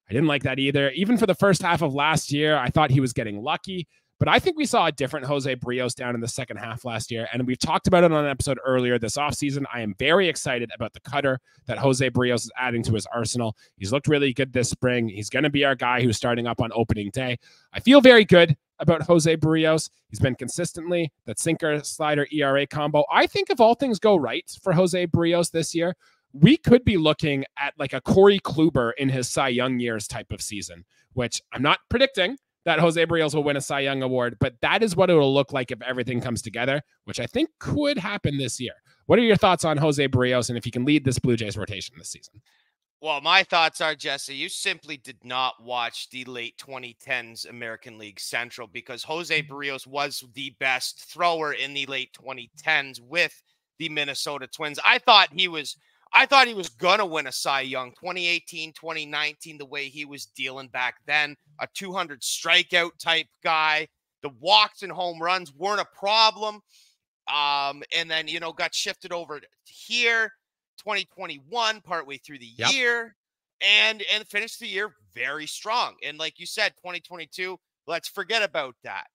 I didn't like that either. Even for the first half of last year, I thought he was getting lucky. But I think we saw a different Jose Berrios down in the second half last year. And we've talked about it on an episode earlier this offseason. I am very excited about the cutter that Jose Berrios is adding to his arsenal. He's looked really good this spring. He's going to be our guy who's starting up on opening day. I feel very good about Jose Berrios. He's been consistently that sinker slider ERA combo. I think if all things go right for Jose Berrios this year, we could be looking at like a Corey Kluber in his Cy Young years type of season, which I'm not predicting that Jose Berrios will win a Cy Young award, but that is what it will look like if everything comes together, which I think could happen this year. What are your thoughts on Jose Berrios and if he can lead this Blue Jays rotation this season? Well, my thoughts are, Jesse, you simply did not watch the late 2010s American League Central because Jose mm-hmm. Was the best thrower in the late 2010s with the Minnesota Twins. I thought he was I thought he was going to win a Cy Young 2018, 2019, the way he was dealing back then, a 200 strikeout type guy. The walks and home runs weren't a problem. Um, and then, you know, got shifted over to here 2021, partway through the yep. year, and and finished the year very strong. And like you said, 2022, let's forget about that.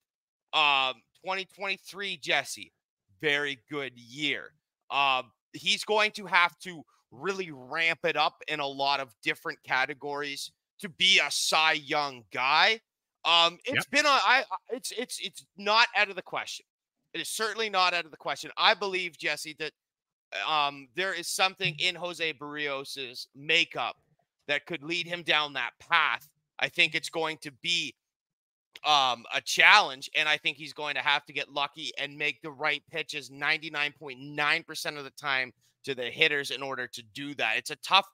Um, 2023, Jesse, very good year. Um, he's going to have to really ramp it up in a lot of different categories to be a Cy Young guy. Um, it's yep. been a, I, it's it's it's not out of the question. It is certainly not out of the question. I believe Jesse that um, there is something in Jose Berrios's makeup that could lead him down that path. I think it's going to be um, a challenge, and I think he's going to have to get lucky and make the right pitches 99.9% of the time to the hitters in order to do that. It's a tough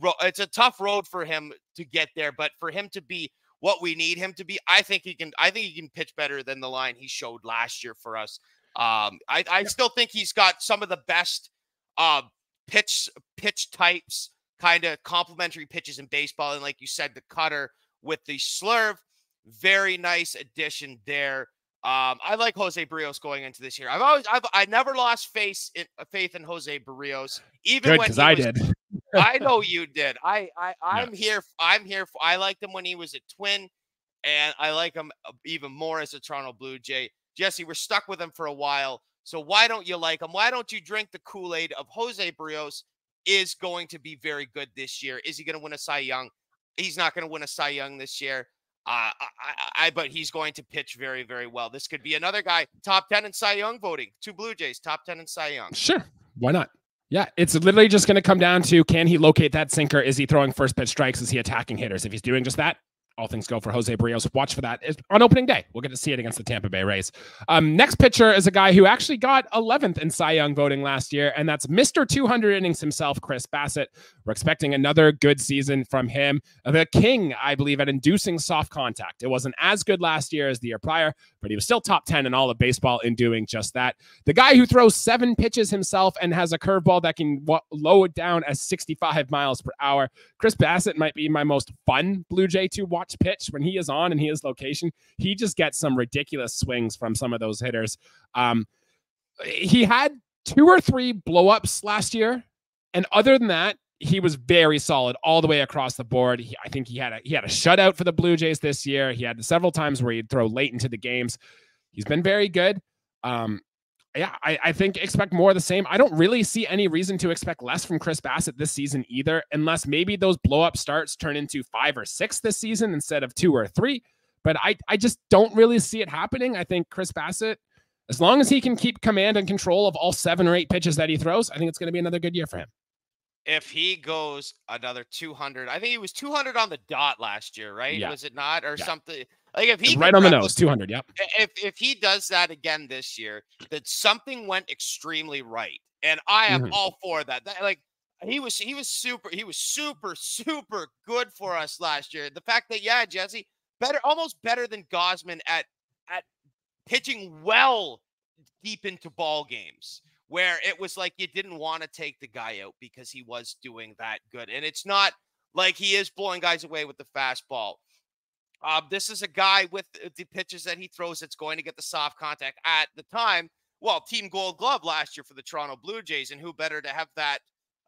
ro- it's a tough road for him to get there, but for him to be what we need him to be, I think he can I think he can pitch better than the line he showed last year for us. Um, I, I still think he's got some of the best uh, pitch pitch types, kind of complementary pitches in baseball. And like you said, the cutter with the slurve very nice addition there. Um, I like Jose Berrios going into this year. I've always, I've, I never lost faith in uh, faith in Jose Berrios, even Good, when I did. I know you did. I, I, I'm here. I'm here. For, I liked him when he was a Twin, and I like him uh, even more as a Toronto Blue Jay. Jesse, we're stuck with him for a while. So why don't you like him? Why don't you drink the Kool Aid of Jose Berrios is going to be very good this year? Is he going to win a Cy Young? He's not going to win a Cy Young this year. Uh, I, I, but he's going to pitch very, very well. This could be another guy, top 10 in Cy Young voting. Two Blue Jays, top 10 in Cy Young. Sure. Why not? Yeah, it's literally just going to come down to can he locate that sinker? Is he throwing first pitch strikes? Is he attacking hitters? If he's doing just that, all things go for Jose Berrios. Watch for that on opening day. We'll get to see it against the Tampa Bay Rays. Um, next pitcher is a guy who actually got 11th in Cy Young voting last year, and that's Mr. 200 innings himself, Chris Bassitt. We're expecting another good season from him. The king, I believe, at inducing soft contact. It wasn't as good last year as the year prior, but he was still top 10 in all of baseball in doing just that. The guy who throws seven pitches himself and has a curveball that can low it down as 65 miles per hour. Chris Bassitt might be my most fun Blue Jay to watch pitch when he is on and he is location, he just gets some ridiculous swings from some of those hitters. Um, he had two or three blowups last year, and other than that, he was very solid all the way across the board. He, I think he had a he had a shutout for the Blue Jays this year. He had several times where he'd throw late into the games. He's been very good. Um, yeah, I, I think expect more of the same. I don't really see any reason to expect less from Chris Bassitt this season either, unless maybe those blow up starts turn into five or six this season instead of two or three. But I, I just don't really see it happening. I think Chris Bassitt, as long as he can keep command and control of all seven or eight pitches that he throws, I think it's going to be another good year for him. If he goes another 200, I think he was 200 on the dot last year, right? Yeah. Was it not, or yeah. something? Like if he right on the nose, 200. Yep. If if he does that again this year, that something went extremely right, and I am mm-hmm. all for that. that. Like he was he was super he was super super good for us last year. The fact that yeah, Jesse, better almost better than Gausman at at pitching well deep into ball games where it was like you didn't want to take the guy out because he was doing that good. And it's not like he is blowing guys away with the fastball. Um, this is a guy with the pitches that he throws that's going to get the soft contact at the time. Well, Team Gold Glove last year for the Toronto Blue Jays, and who better to have that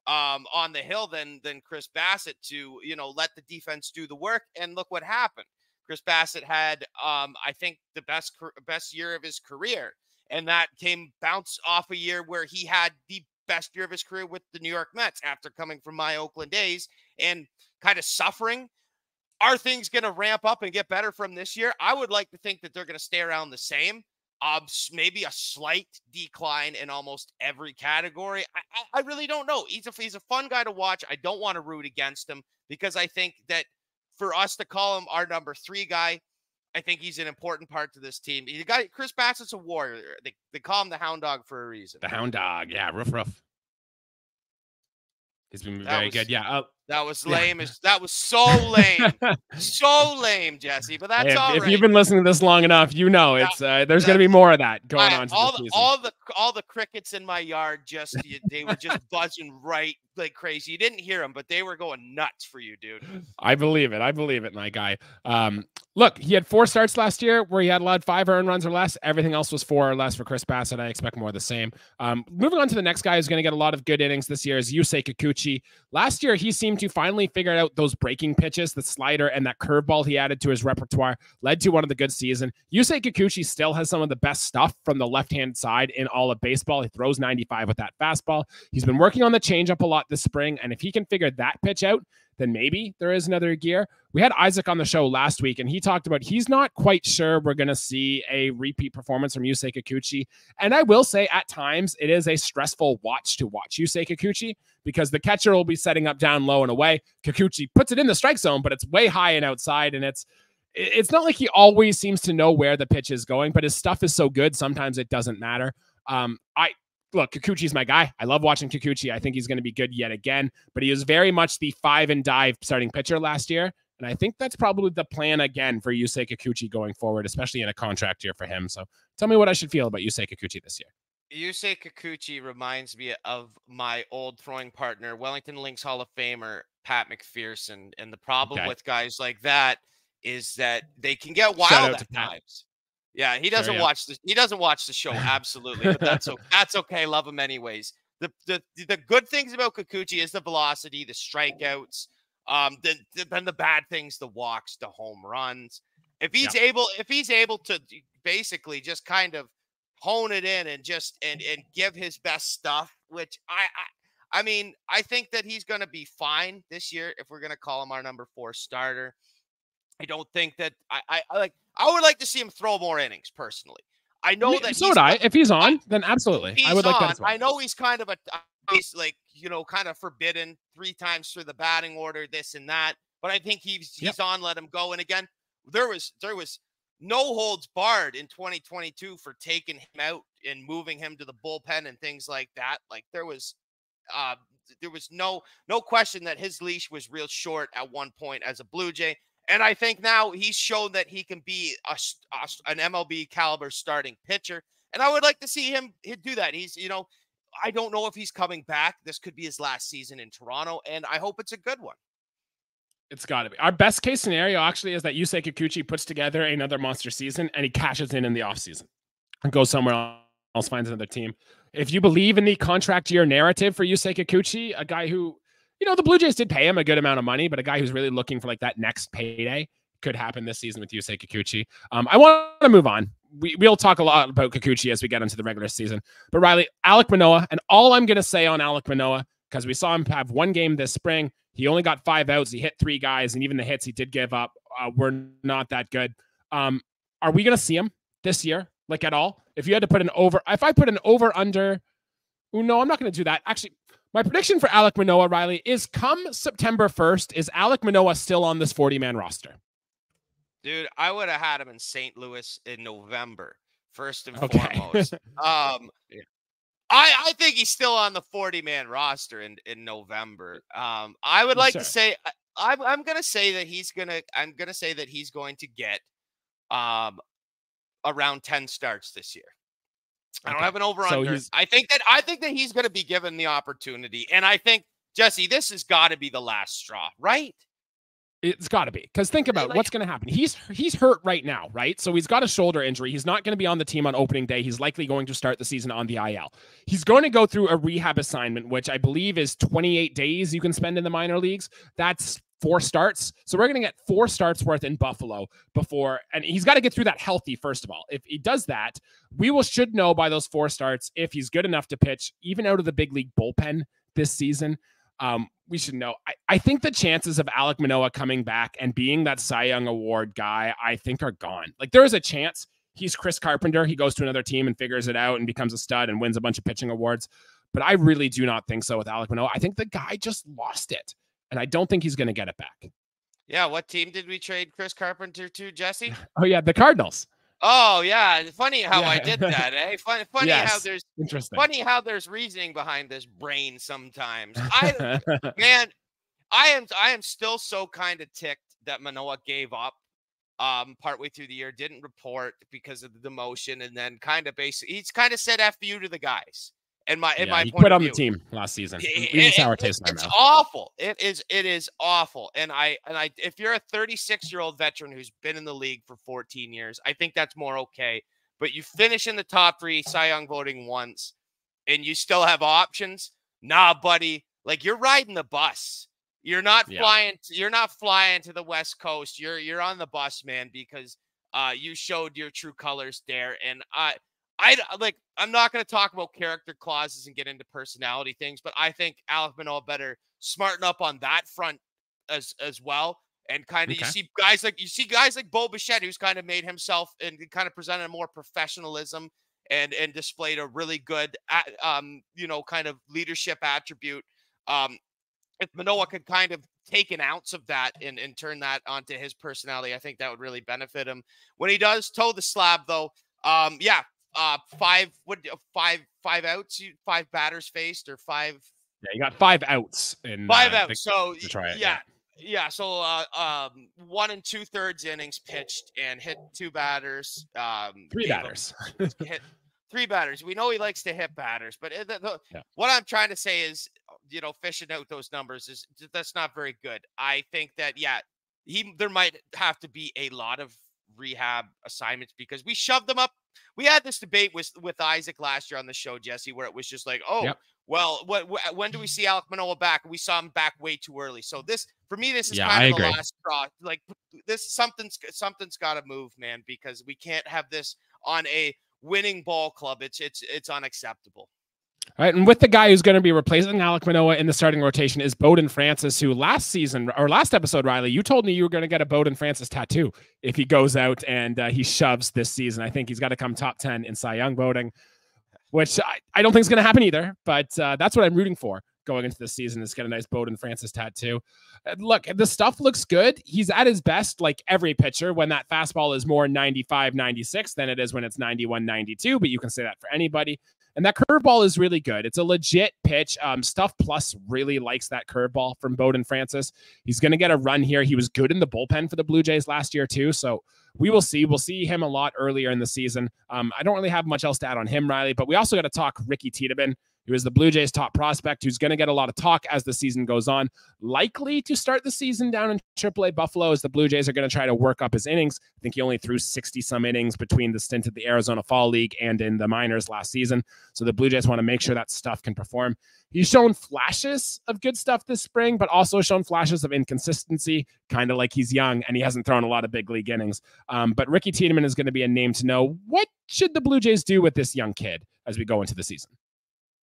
um, on the hill than than Chris Bassitt to you know let the defense do the work. And look what happened. Chris Bassitt had, um, I think, the best best year of his career, and that came bounce off a year where he had the best year of his career with the New York Mets after coming from my Oakland days and kind of suffering are things going to ramp up and get better from this year? I would like to think that they're going to stay around the same. Um, maybe a slight decline in almost every category. I, I, I really don't know. He's a he's a fun guy to watch. I don't want to root against him because I think that for us to call him our number three guy, I think he's an important part to this team. The guy Chris Bassitt's a warrior. They, they call him the Hound Dog for a reason. The Hound Dog, yeah, rough, rough. He's been that very was, good. Yeah. Uh, that was lame. Yeah. That was so lame, so lame, Jesse. But that's if, all if right. you've been listening to this long enough, you know it's uh, there's going to be more of that going I, on. all the, all the all the crickets in my yard just they were just buzzing right like crazy. You didn't hear them, but they were going nuts for you, dude. I believe it. I believe it, my guy. Um, look, he had four starts last year where he had allowed five earned runs or less. Everything else was four or less for Chris Bassitt. I expect more of the same. Um, moving on to the next guy who's going to get a lot of good innings this year is Yusei Kikuchi. Last year, he seemed to finally figure out those breaking pitches, the slider and that curveball he added to his repertoire led to one of the good season. Yusei Kikuchi still has some of the best stuff from the left-hand side in all of baseball. He throws 95 with that fastball. He's been working on the changeup a lot this spring, and if he can figure that pitch out, then maybe there is another gear. We had Isaac on the show last week, and he talked about he's not quite sure we're going to see a repeat performance from Yusei Kikuchi. And I will say, at times, it is a stressful watch to watch Yusei Kikuchi because the catcher will be setting up down low and away. Kikuchi puts it in the strike zone, but it's way high and outside, and it's it's not like he always seems to know where the pitch is going, but his stuff is so good sometimes it doesn't matter. Um, I look, Kikuchi's my guy. I love watching Kikuchi. I think he's going to be good yet again, but he was very much the five and dive starting pitcher last year. And I think that's probably the plan again for Yusei Kikuchi going forward, especially in a contract year for him. So tell me what I should feel about Yusei Kikuchi this year. Yusei Kikuchi reminds me of my old throwing partner, Wellington Lynx Hall of Famer, Pat McPherson. And the problem okay. with guys like that is that they can get wild at times. Yeah, he doesn't yeah. watch the he doesn't watch the show absolutely, but that's okay. that's okay. Love him anyways. The, the the good things about Kikuchi is the velocity, the strikeouts, um, the, the then the bad things, the walks, the home runs. If he's able, if he's able to basically just kind of hone it in and just and and give his best stuff. Which I I, I mean I think that he's going to be fine this year if we're going to call him our number four starter. I don't think that I, I, I like. I would like to see him throw more innings personally. I know that. So would I. If he's on, then absolutely, I would on, like that. Well. I know he's kind of a he's like you know kind of forbidden three times through the batting order, this and that. But I think he's he's yep. on. Let him go. And again, there was there was no holds barred in 2022 for taking him out and moving him to the bullpen and things like that. Like there was uh there was no no question that his leash was real short at one point as a Blue Jay. And I think now he's shown that he can be a, a, an MLB caliber starting pitcher. And I would like to see him do that. He's, you know, I don't know if he's coming back. This could be his last season in Toronto, and I hope it's a good one. It's got to be. Our best case scenario actually is that Yusei Kikuchi puts together another monster season and he cashes in in the offseason and goes somewhere else, finds another team. If you believe in the contract year narrative for Yusei Kikuchi, a guy who you know, the Blue Jays did pay him a good amount of money, but a guy who's really looking for like that next payday could happen this season with Yusei Kikuchi. Um, I want to move on. We, we'll talk a lot about Kikuchi as we get into the regular season. But Riley, Alek Manoah, and all I'm going to say on Alek Manoah, because we saw him have one game this spring. He only got five outs. He hit three guys, and even the hits he did give up uh, were not that good. Um, are we going to see him this year, like at all? If you had to put an over, if I put an over under, no, I'm not going to do that. Actually, my prediction for Alek Manoah, Riley, is come September 1st, is Alek Manoah still on this 40 man roster? Dude, I would have had him in St. Louis in November, first and okay. foremost. um, yeah. I, I think he's still on the 40 man roster in, in November. Um, I would like to say, I, I'm, I'm going to say that he's going to, I'm going to say that he's going to get um, around 10 starts this year. I don't have an over under. So I think that I think that he's going to be given the opportunity, and I think Jesse, this has got to be the last straw, right? It's got to be because think about like, what's going to happen. He's he's hurt right now, right? So he's got a shoulder injury. He's not going to be on the team on opening day. He's likely going to start the season on the IL. He's going to go through a rehab assignment, which I believe is 28 days you can spend in the minor leagues. That's four starts. So we're going to get four starts worth in Buffalo before, and he's got to get through that healthy, first of all. If he does that, we will should know by those four starts if he's good enough to pitch, even out of the big league bullpen this season. Um, we should know. I, I think the chances of Alek Manoah coming back and being that Cy Young Award guy, I think are gone. Like there is a chance he's Chris Carpenter. He goes to another team and figures it out and becomes a stud and wins a bunch of pitching awards. But I really do not think so with Alek Manoah. I think the guy just lost it and I don't think he's going to get it back. Yeah, what team did we trade Chris Carpenter to, Jesse? Oh yeah, the Cardinals. Oh yeah, funny how yeah. I did that, eh? Funny, funny yes. how there's interesting. Funny how there's reasoning behind this brain sometimes. I man, I am I am still so kind of ticked that Manoah gave up um partway through the year, didn't report because of the demotion, and then kind of basically he's kind of said "f you" to the guys. In my in yeah, my he quit on the team last season. It, it, sour taste it, it's awful. It is it is awful. And I and I if you're a 36 year old veteran who's been in the league for 14 years, I think that's more okay. But you finish in the top three Cy Young voting once, and you still have options. Nah, buddy. Like you're riding the bus. You're not yeah. flying. You're not flying to the West Coast. You're you're on the bus, man, because uh, you showed your true colors there. And I I like. I'm not going to talk about character clauses and get into personality things, but I think Alek Manoah better smarten up on that front as as well. And kind of okay. you see guys like you see guys like Bo Bichette, who's kind of made himself and kind of presented a more professionalism and and displayed a really good um you know kind of leadership attribute. Um, if Manoah could kind of take an ounce of that and, and turn that onto his personality, I think that would really benefit him. When he does toe the slab, though, um, yeah, uh five what five five outs five batters faced or five yeah you got five outs in five uh, outs so try it, yeah, yeah yeah so uh um one and two thirds innings pitched and hit two batters um three batters. hit three batters. We know he likes to hit batters but the, the, yeah. what i'm trying to say is you know fishing out those numbers is that's not very good. I think that yeah he there might have to be a lot of rehab assignments because we shoved them up we had this debate with with Isaac last year on the show, Jesse, where it was just like, oh, yep. well, what, when do we see Alek Manoah back? We saw him back way too early. So this, for me, this is yeah, kind I of agree. the last straw. Like this, something's something's got to move, man, because we can't have this on a winning ball club. It's it's it's unacceptable. Right, and with the guy who's going to be replacing Alek Manoah in the starting rotation is Bowden Francis, who last season or last episode, Riley, you told me you were going to get a Bowden Francis tattoo if he goes out and uh, he shoves this season. I think he's got to come top 10 in Cy Young voting, which I, I don't think is going to happen either, but uh, that's what I'm rooting for going into the season is get a nice Bowden Francis tattoo. Look, the stuff looks good. He's at his best, like every pitcher, when that fastball is more 95, 96 than it is when it's 91, 92. But you can say that for anybody. And that curveball is really good. It's a legit pitch. Um, Stuff Plus really likes that curveball from Bowden Francis. He's going to get a run here. He was good in the bullpen for the Blue Jays last year, too. So we will see. We'll see him a lot earlier in the season. Um, I don't really have much else to add on him, Riley, but we also got to talk Ricky Tiedemann who is the Blue Jays' top prospect, who's going to get a lot of talk as the season goes on. Likely to start the season down in AAA Buffalo as the Blue Jays are going to try to work up his innings. I think he only threw 60 some innings between the stint at the Arizona Fall League and in the minors last season. So the Blue Jays want to make sure that stuff can perform. He's shown flashes of good stuff this spring, but also shown flashes of inconsistency, kind of like he's young and he hasn't thrown a lot of big league innings. Um, but Ricky Tiedemann is going to be a name to know. What should the Blue Jays do with this young kid as we go into the season?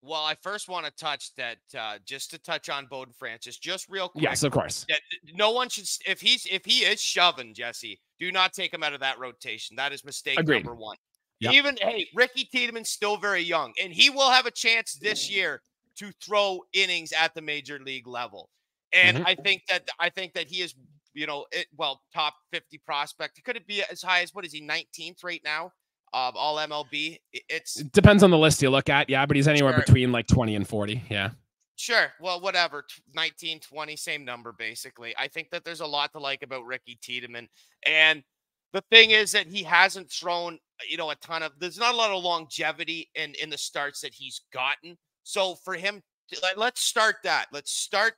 Well, I first want to touch that uh, just to touch on Bowden Francis, just real quick. Yes, of course. That no one should if he's if he is shoving Jesse, do not take him out of that rotation. That is mistake Agreed. number one. Yep. Even hey, Ricky Tiedemann's still very young, and he will have a chance this year to throw innings at the major league level. And mm-hmm. I think that I think that he is, you know, it, well, top fifty prospect. Could it be as high as what is he, nineteenth right now? Um, all MLB. It's it depends on the list you look at. Yeah, but he's anywhere sure. between like 20 and 40. Yeah. Sure. Well, whatever. 19, 20, same number, basically. I think that there's a lot to like about Ricky Tiedemann. And the thing is that he hasn't thrown, you know, a ton of, there's not a lot of longevity in, in the starts that he's gotten. So for him, let's start that. Let's start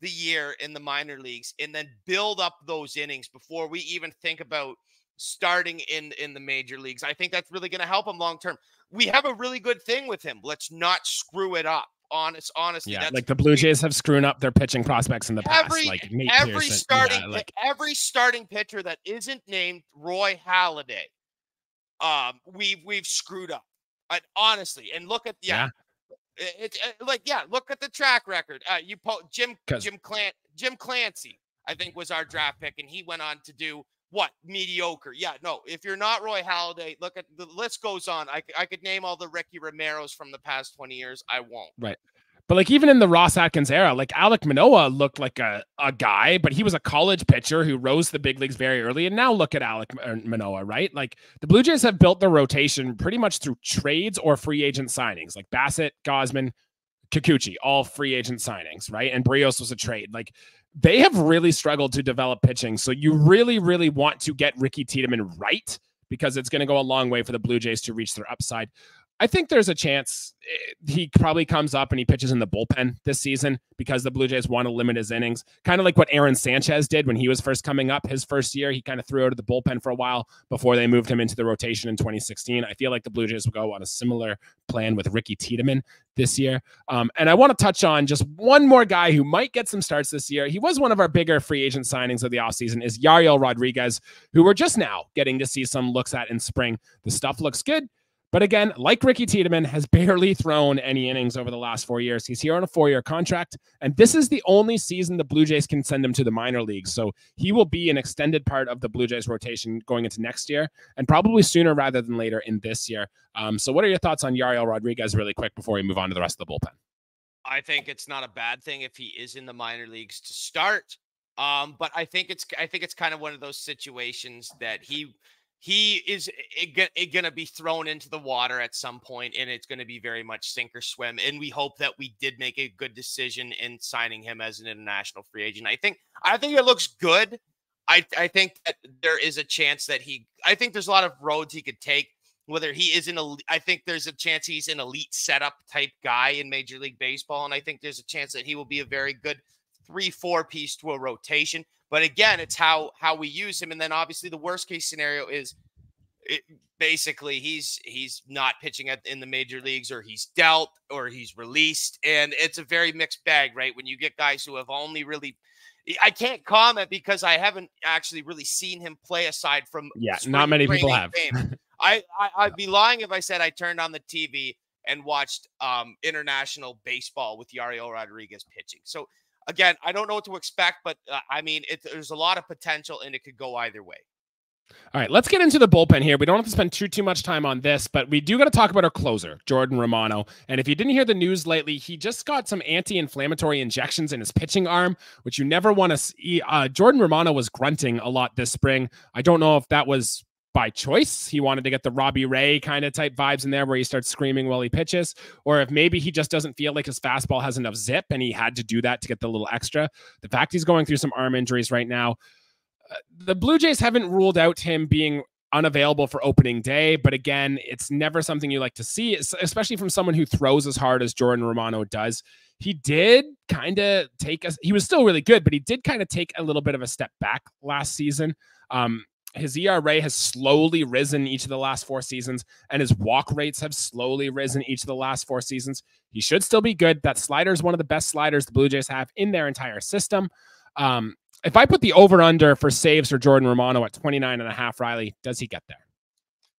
the year in the minor leagues and then build up those innings before we even think about – starting in in the major leagues. I think that's really going to help him long term. We have a really good thing with him. Let's not screw it up. Honest, honestly, yeah. Like the Blue Jays have screwed up their pitching prospects in the every, past. Like Nate every Pearson, starting, yeah, like, every starting pitcher that isn't named Roy Halladay, um, we've we've screwed up. Honestly, and look at yeah, yeah. It's it, like yeah, look at the track record. Uh, you po- Jim Jim Clan Jim Clancy, I think was our draft pick, and he went on to do what mediocre? Yeah, no. If you're not Roy Halladay, look at the list goes on. I, I could name all the Ricky Romero's from the past 20 years. I won't. Right. But like even in the Ross Atkins era, like Alek Manoah looked like a, a guy, but he was a college pitcher who rose the big leagues very early. And now look at Alek er, Manoah, right? Like the Blue Jays have built their rotation pretty much through trades or free agent signings, like Bassitt, Gausman, Kikuchi, all free agent signings, right? And Berrios was a trade. Like they have really struggled to develop pitching. So you really, really want to get Ricky Tiedemann right because it's going to go a long way for the Blue Jays to reach their upside. I think there's a chance eh, he probably comes up and he pitches in the bullpen this season because the Blue Jays want to limit his innings. Kind of like what Aaron Sanchez did when he was first coming up his first year. He kind of threw out of the bullpen for a while before they moved him into the rotation in 2016. I feel like the Blue Jays will go on a similar plan with Ricky Tiedemann this year. Um, and I want to touch on just one more guy who might get some starts this year. He was one of our bigger free agent signings of the offseason is Yariel Rodriguez, who we're just now getting to see some looks at in spring. The stuff looks good. But again, like Ricky Tiedemann, has barely thrown any innings over the last four years. He's here on a four year contract, and this is the only season the Blue Jays can send him to the minor leagues. So he will be an extended part of the Blue Jays rotation going into next year, and probably sooner rather than later in this year. Um, so, what are your thoughts on Yariel Rodriguez, really quick, before we move on to the rest of the bullpen? I think it's not a bad thing if he is in the minor leagues to start. Um, but I think it's I think it's kind of one of those situations that he he is eh, eh, eh, going to be thrown into the water at some point and it's going to be very much sink or swim and we hope that we did make a good decision in signing him as an international free agent i think i think it looks good i i think that there is a chance that he i think there's a lot of roads he could take whether he is an I think there's a chance he's an elite setup type guy in Major League Baseball, and I think there's a chance that he will be a very good three, four piece to a rotation. But again, it's how how we use him. And then obviously the worst case scenario is it, basically he's he's not pitching at, in the major leagues or he's dealt or he's released and it's a very mixed bag right when you get guys who have only really i can't comment because i haven't actually really seen him play aside from yeah not many people have I, I would be lying if I said I turned on the TV and watched um, international baseball with Yariel Rodriguez pitching. So again, I don't know what to expect, but uh, I mean, it, there's a lot of potential and it could go either way. All right, let's get into the bullpen here. We don't have to spend too too much time on this, but we do got to talk about our closer, Jordan Romano. And if you didn't hear the news lately, he just got some anti-inflammatory injections in his pitching arm, which you never want to see. Uh, Jordan Romano was grunting a lot this spring. I don't know if that was by choice. He wanted to get the Robbie Ray kind of type vibes in there where he starts screaming while he pitches, or if maybe he just doesn't feel like his fastball has enough zip and he had to do that to get the little extra. The fact he's going through some arm injuries right now, uh, the Blue Jays haven't ruled out him being unavailable for opening day, but again, it's never something you like to see, especially from someone who throws as hard as Jordan Romano does. He did kind of take us, he was still really good, but he did kind of take a little bit of a step back last season. Um, his ERA has slowly risen each of the last four seasons, and his walk rates have slowly risen each of the last four seasons. He should still be good. That slider is one of the best sliders the Blue Jays have in their entire system. Um, if I put the over under for saves for Jordan Romano at 29 and a half, Riley, does he get there?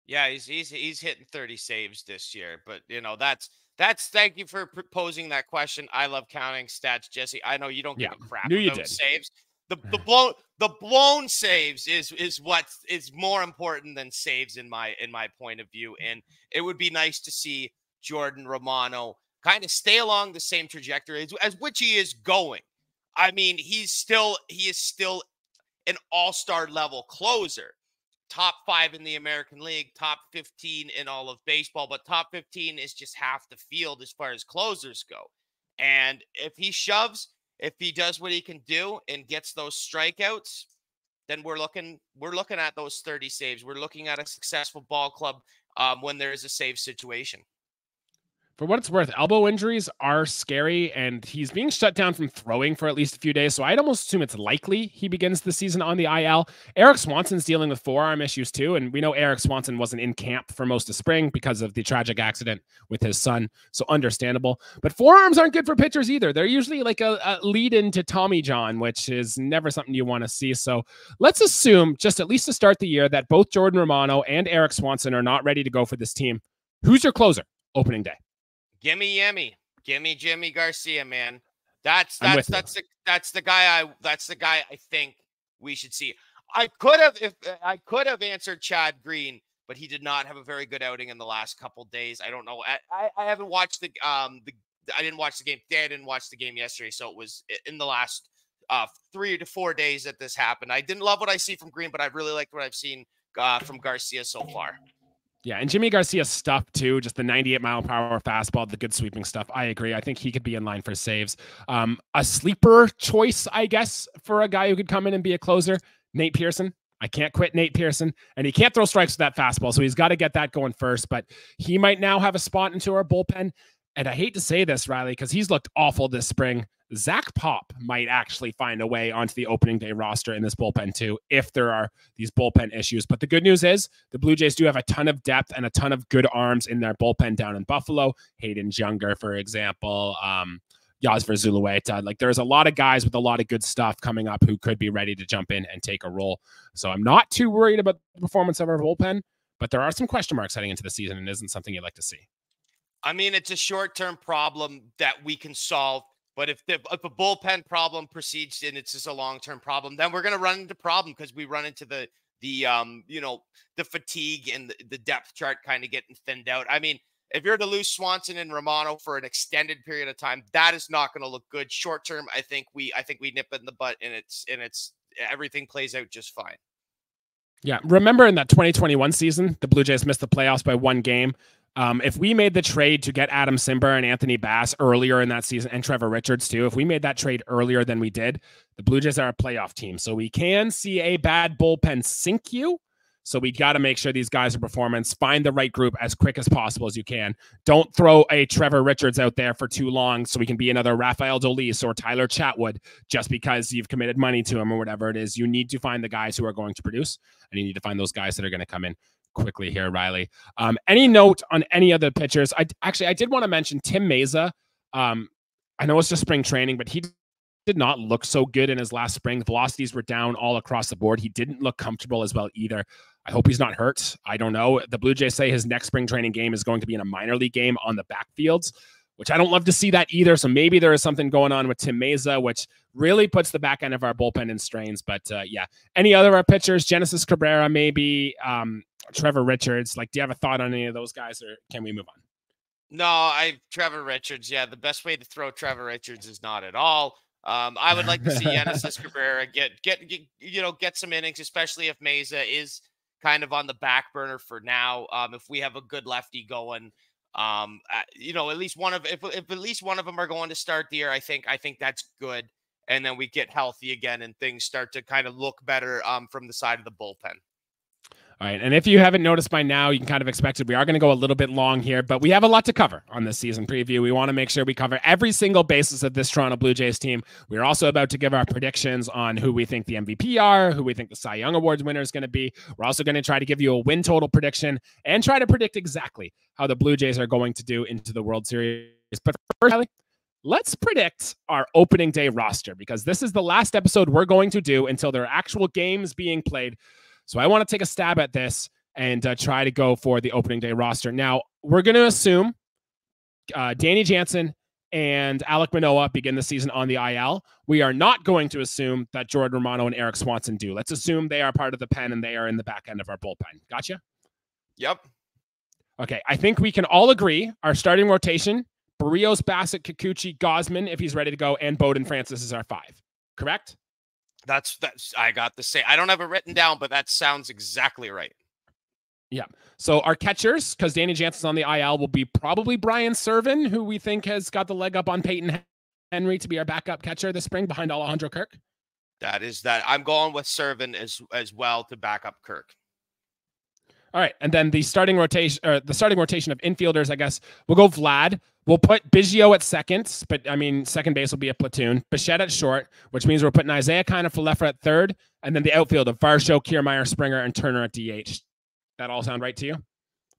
Yeah, he's he's he's hitting 30 saves this year, but you know that's that's thank you for posing that question. I love counting stats, Jesse. I know you don't give yeah, a crap knew you did. saves. The the blown the blown saves is is what is more important than saves in my in my point of view. And it would be nice to see Jordan Romano kind of stay along the same trajectory as, as which he is going. I mean, he's still he is still an all-star level closer. Top five in the American League, top 15 in all of baseball, but top 15 is just half the field as far as closers go. And if he shoves, if he does what he can do and gets those strikeouts, then we're looking we're looking at those 30 saves. We're looking at a successful ball club um, when there is a save situation for what it's worth, elbow injuries are scary, and he's being shut down from throwing for at least a few days. So I'd almost assume it's likely he begins the season on the IL. Erik Swanson's dealing with forearm issues too, and we know Erik Swanson wasn't in camp for most of spring because of the tragic accident with his son. So understandable. But forearms aren't good for pitchers either. They're usually like a, a lead into Tommy John, which is never something you want to see. So let's assume, just at least to start the year, that both Jordan Romano and Erik Swanson are not ready to go for this team. Who's your closer opening day? Gimme Yimi. Gimme Yimi Garcia, man. That's that's that's the that's the guy I that's the guy I think we should see. I could have if uh, I could have answered Chad Green, but he did not have a very good outing in the last couple days. I don't know. I, I, I haven't watched the um the I didn't watch the game. Dad didn't watch the game yesterday, so it was in the last uh three to four days that this happened. I didn't love what I see from Green, but I really liked what I've seen uh, from Garcia so far. Yeah, and Yimi Garcia's stuff too, just the 98 mile per hour fastball, the good sweeping stuff. I agree. I think he could be in line for saves. Um, a sleeper choice, I guess, for a guy who could come in and be a closer, Nate Pearson. I can't quit Nate Pearson, and he can't throw strikes with that fastball, so he's got to get that going first. But he might now have a spot into our bullpen. And I hate to say this, Riley, because he's looked awful this spring. Zach Pop might actually find a way onto the opening day roster in this bullpen too, if there are these bullpen issues. But the good news is the Blue Jays do have a ton of depth and a ton of good arms in their bullpen down in Buffalo. Hayden Juenger, for example, um, Yosver Zulueta. Like there's a lot of guys with a lot of good stuff coming up who could be ready to jump in and take a role. So I'm not too worried about the performance of our bullpen, but there are some question marks heading into the season and isn't something you'd like to see. I mean, it's a short term problem that we can solve but if the if a bullpen problem proceeds and it's just a long term problem, then we're going to run into problem because we run into the the um you know the fatigue and the, the depth chart kind of getting thinned out. I mean, if you're to lose Swanson and Romano for an extended period of time, that is not going to look good. Short term, I think we I think we nip it in the butt and it's and it's everything plays out just fine. Yeah, remember in that 2021 season, the Blue Jays missed the playoffs by one game. Um, if we made the trade to get Adam Cimber and Anthony Bass earlier in that season, and Trevor Richards too, if we made that trade earlier than we did, the Blue Jays are a playoff team. So we can see a bad bullpen sink you. So we got to make sure these guys are performance. Find the right group as quick as possible as you can. Don't throw a Trevor Richards out there for too long so we can be another Rafael Dolis or Tyler Chatwood just because you've committed money to him or whatever it is. You need to find the guys who are going to produce, and you need to find those guys that are going to come in quickly here, Riley. Um, any note on any other pitchers? I actually I did want to mention Tim Mayza. Um, I know it's just spring training, but he did not look so good in his last spring. Velocities were down all across the board. He didn't look comfortable as well either. I hope he's not hurt. I don't know. The Blue Jays say his next spring training game is going to be in a minor league game on the backfields, which I don't love to see that either. So maybe there is something going on with Tim Mayza, which really puts the back end of our bullpen in strains. But uh, yeah, any other of our pitchers, Genesis Cabrera, maybe um, Trevor Richards. Like, do you have a thought on any of those guys, or can we move on? No, I Trevor Richards. Yeah, the best way to throw Trevor Richards is not at all. Um, I would like to see Genesis Cabrera get, get, get you know get some innings, especially if Mayza is kind of on the back burner for now. Um, if we have a good lefty going, um, you know, at least one of if, if at least one of them are going to start the year, I think I think that's good. And then we get healthy again, and things start to kind of look better um, from the side of the bullpen. All right. And if you haven't noticed by now, you can kind of expect it. We are going to go a little bit long here, but we have a lot to cover on this season preview. We want to make sure we cover every single basis of this Toronto Blue Jays team. We're also about to give our predictions on who we think the MVP are, who we think the Cy Young Awards winner is going to be. We're also going to try to give you a win total prediction and try to predict exactly how the Blue Jays are going to do into the World Series. But first, let's predict our opening day roster because this is the last episode we're going to do until there are actual games being played so I want to take a stab at this and uh, try to go for the opening day roster. Now, we're going to assume uh, Danny Jansen and Alek Manoah begin the season on the IL. We are not going to assume that Jordan Romano and Erik Swanson do. Let's assume they are part of the pen and they are in the back end of our bullpen. Gotcha? Yep. Okay. I think we can all agree our starting rotation Berrios, Bassitt, Kikuchi, Gausman, if he's ready to go, and Bowden Francis is our five. Correct? That's that's I got the same. I don't have it written down, but that sounds exactly right. Yeah. So our catchers, because Danny Jansen's on the IL, will be probably Brian Serven, who we think has got the leg up on Payton Henry to be our backup catcher this spring behind Alejandro Kirk. That is that. I'm going with Serven as as well to back up Kirk. All right, and then the starting rotation, or the starting rotation of infielders, I guess we'll go Vlad. We'll put Biggio at second, but I mean second base will be a platoon. Bichette at short, which means we're putting Isiah Kiner-Falefa at third, and then the outfield of Varsho, Kiermaier, Springer, and Turner at DH. That all sound right to you?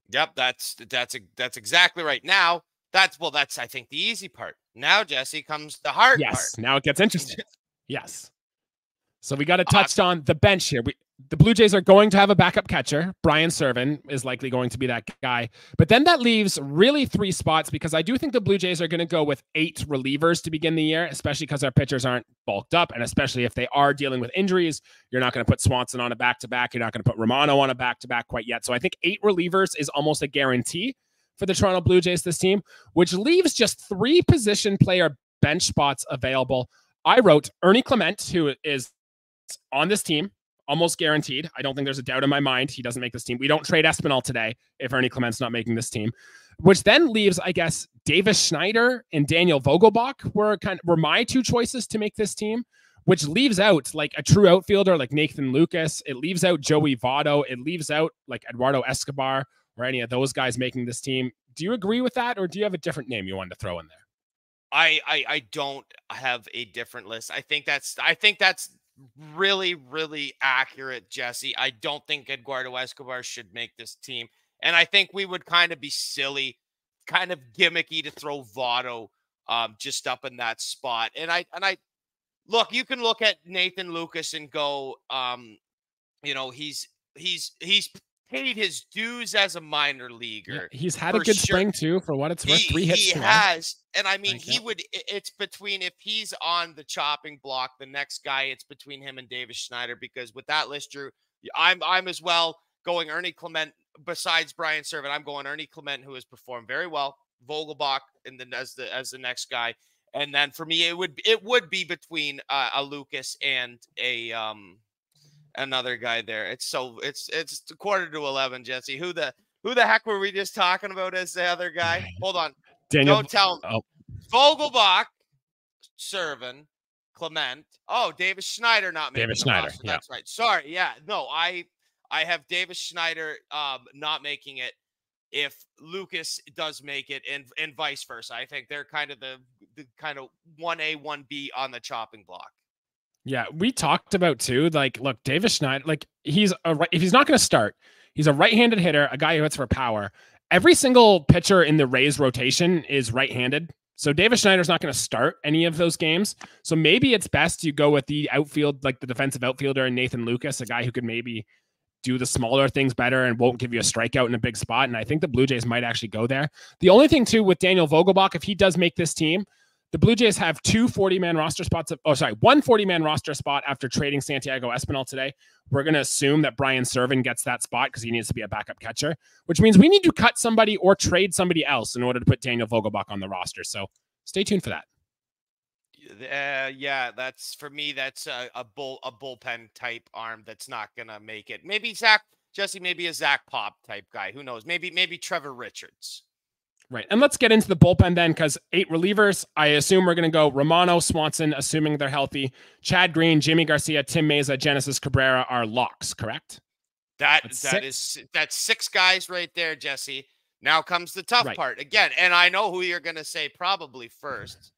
Yep, that's that's that's exactly right. Now that's well, that's I think the easy part. Now Jesse comes the hard yes, part. Yes, now it gets interesting. yes. So we got to touch on the bench here. We, the Blue Jays are going to have a backup catcher. Brian Serven is likely going to be that guy. But then that leaves really three spots because I do think the Blue Jays are going to go with eight relievers to begin the year, especially because our pitchers aren't bulked up. And especially if they are dealing with injuries, you're not going to put Swanson on a back to back. You're not going to put Romano on a back to back quite yet. So I think eight relievers is almost a guarantee for the Toronto Blue Jays this team, which leaves just three position player bench spots available. I wrote Ernie Clement, who is on this team, almost guaranteed. I don't think there's a doubt in my mind he doesn't make this team. We don't trade Espinal today if Ernie Clement's not making this team, which then leaves, I guess, Davis Schneider and Daniel Vogelbach were kind of, were my two choices to make this team, which leaves out like a true outfielder like Nathan Lukes. It leaves out Joey Votto. It leaves out like Eduardo Escobar or any of those guys making this team. Do you agree with that, or do you have a different name you wanted to throw in there? I, I I don't have a different list. I think that's I think that's really, really accurate, Jesse. I don't think Eduardo Escobar should make this team. And I think we would kind of be silly, kind of gimmicky to throw Votto um, just up in that spot. And I and I look, you can look at Nathan Lukes and go, um, you know, he's he's he's paid his dues as a minor leaguer. Yeah, he's had a good sure. spring too, for what it's worth. He, Three hits. He has, and I mean, he would. It's between if he's on the chopping block, the next guy, it's between him and Davis Schneider. Because with that list, Drew, I'm I'm as well going Ernie Clement. Besides Brian Serven, I'm going Ernie Clement, who has performed very well. Vogelbach, and then as the as the next guy, and then for me, it would it would be between uh, a Lukes and a um another guy there. It's so it's it's quarter to eleven, Jesse. Who the who the heck were we just talking about as the other guy? Hold on. Daniel, Don't tell me. Oh. Vogelbach, Serven, Clement. Oh, Davis Schneider not making Davis Schneider. Yeah. That's right. Sorry. Yeah. No, I I have Davis Schneider um not making it if Lukes does make it and and vice versa. I think they're kind of the, the kind of 1A, 1B on the chopping block. Yeah, we talked about too. Like, look, Davis Schneider, like he's a right, if he's not going to start, he's a right-handed hitter, a guy who hits for power. Every single pitcher in the Rays rotation is right-handed. So Davis Schneider's not going to start any of those games. So maybe it's best you go with the outfield, like the defensive outfielder and Nathan Lukes, a guy who could maybe do the smaller things better and won't give you a strikeout in a big spot. And I think the Blue Jays might actually go there. The only thing too with Daniel Vogelbach, if he does make this team, the Blue Jays have two 40 man roster spots. Of, oh, sorry, one 40 man roster spot after trading Santiago Espinal today. We're going to assume that Brian Serven gets that spot because he needs to be a backup catcher, which means we need to cut somebody or trade somebody else in order to put Daniel Vogelbach on the roster. So stay tuned for that. Uh, yeah, that's for me. That's a, a bull a bullpen type arm that's not gonna make it. Maybe Zach Jesse, maybe a Zach Pop type guy. Who knows? Maybe maybe Trevor Richards. Right. And let's get into the bullpen then, because eight relievers. I assume we're going to go Romano, Swanson, assuming they're healthy. Chad Green, Yimi Garcia, Tim Mayza, Genesis Cabrera are locks, correct? That that's that is, that's six guys right there, Jesse. Now comes the tough right. part again, and I know who you're going to say probably first.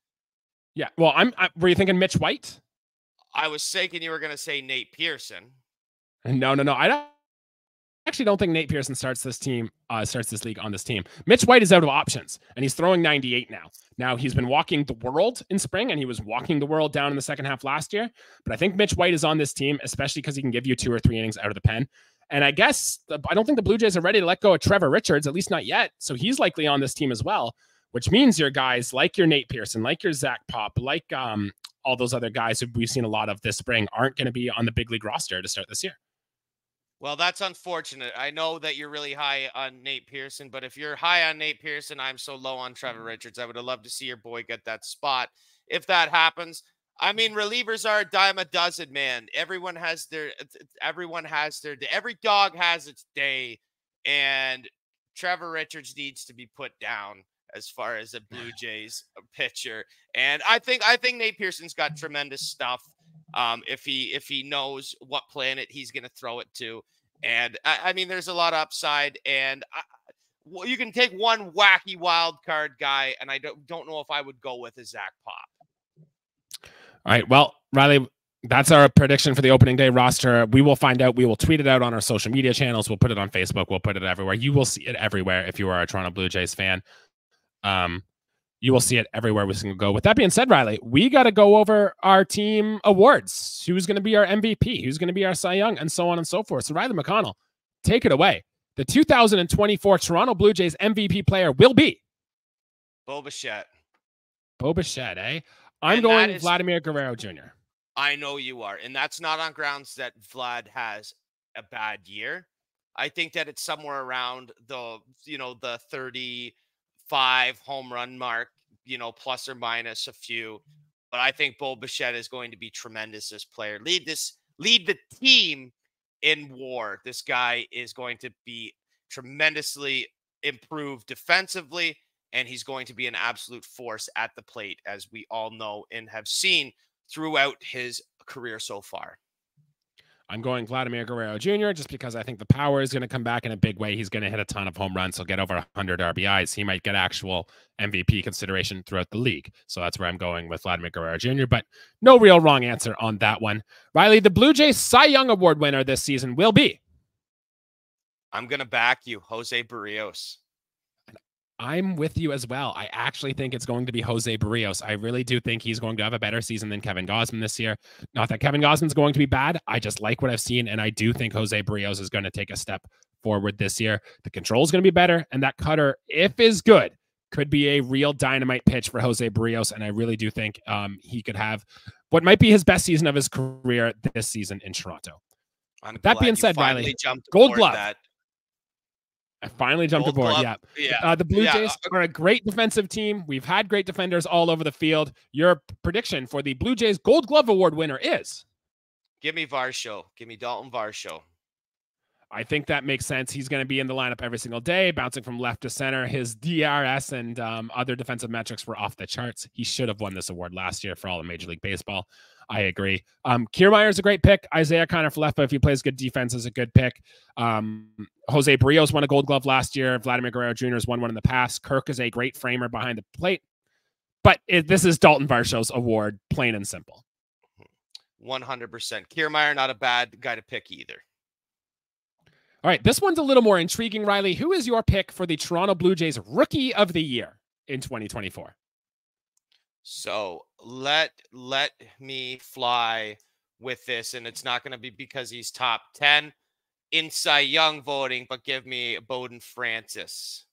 Yeah. Well, I'm. I, were you thinking Mitch White? I was thinking you were going to say Nate Pearson. No, no, no. I don't actually don't think Nate Pearson starts this team, uh, starts this league on this team. Mitch White is out of options and he's throwing 98 now. Now he's been walking the world in spring and he was walking the world down in the second half last year. But I think Mitch White is on this team, especially because he can give you two or three innings out of the pen. And I guess I don't think the Blue Jays are ready to let go of Trevor Richards, at least not yet. So he's likely on this team as well, which means your guys like your Nate Pearson, like your Zach Pop, like um, all those other guys who we've seen a lot of this spring aren't going to be on the big league roster to start this year. Well, that's unfortunate. I know that you're really high on Nate Pearson, but if you're high on Nate Pearson, I'm so low on Trevor mm-hmm. Richards. I would have loved to see your boy get that spot. If that happens, I mean, mm-hmm. relievers are a dime a dozen, man. Everyone has their, everyone has their, every dog has its day, and Trevor Richards needs to be put down as far as a Blue Jays uh, pitcher. And I think, I think Nate Pearson's got mm-hmm. tremendous stuff um, if he if he knows what planet he's going to throw it to. And I, I, mean, there's a lot of upside, and I, well, you can take one wacky wild card guy, and I don't don't know if I would go with a Zach Pop. All right, well, Riley, that's our prediction for the opening day roster. We will find out. We will tweet it out on our social media channels. We'll put it on Facebook. We'll put it everywhere. You will see it everywhere if you are a Toronto Blue Jays fan. Um, you will see it everywhere we can go. With that being said, Riley, we got to go over our team awards. Who's going to be our MVP? Who's going to be our Cy Young, and so on and so forth. So, Riley McConnell, take it away. The 2024 Toronto Blue Jays MVP player will be Bo Bichette. Bo Bichette, eh? I'm and going is, Vladimir Guerrero Jr. I know you are, and that's not on grounds that Vlad has a bad year. I think that it's somewhere around the you know the 30 five home run mark, you know, plus or minus a few. But I think Bo Bichette is going to be tremendous this player. Lead this, lead the team in war. This guy is going to be tremendously improved defensively, and he's going to be an absolute force at the plate, as we all know and have seen throughout his career so far. I'm going Vladimir Guerrero Jr. just because I think the power is going to come back in a big way. He's going to hit a ton of home runs. He'll get over 100 RBIs. He might get actual MVP consideration throughout the league. So that's where I'm going with Vladimir Guerrero Jr. But no real wrong answer on that one. Riley, the Blue Jays Cy Young Award winner this season will be. I'm going to back you, Jose Berrios. I'm with you as well. I actually think it's going to be Jose Berrios. I really do think he's going to have a better season than Kevin Gausman this year. Not that Kevin Gausman's going to be bad. I just like what I've seen, and I do think Jose Berrios is going to take a step forward this year. The control is going to be better, and that cutter, if is good, could be a real dynamite pitch for Jose Berrios. And I really do think um, he could have what might be his best season of his career this season in Toronto. I'm that being said, Riley, Gold Glove. That I finally jumped Gold aboard. Yeah. yeah. Uh, the Blue yeah. Jays are a great defensive team. We've had great defenders all over the field. Your prediction for the Blue Jays Gold Glove Award winner is? Give me Varsho. Give me Dalton Varsho. I think that makes sense. He's going to be in the lineup every single day, bouncing from left to center. His DRS and um, other defensive metrics were off the charts. He should have won this award last year for all of Major League Baseball. I agree. Um, Kiermaier is a great pick. Isiah Kiner-Falefa, if he plays good defense, is a good pick. Um, Jose Berrios won a Gold Glove last year. Vladimir Guerrero Jr. has won one in the past. Kirk is a great framer behind the plate. But it, this is Dalton Varsho's award, plain and simple. 100%. Kiermaier, not a bad guy to pick either. All right, this one's a little more intriguing, Riley. Who is your pick for the Toronto Blue Jays Rookie of the Year in 2024? So let let me fly with this, and it's not going to be because he's top 10. in Cy Young voting, but give me Bowden Francis.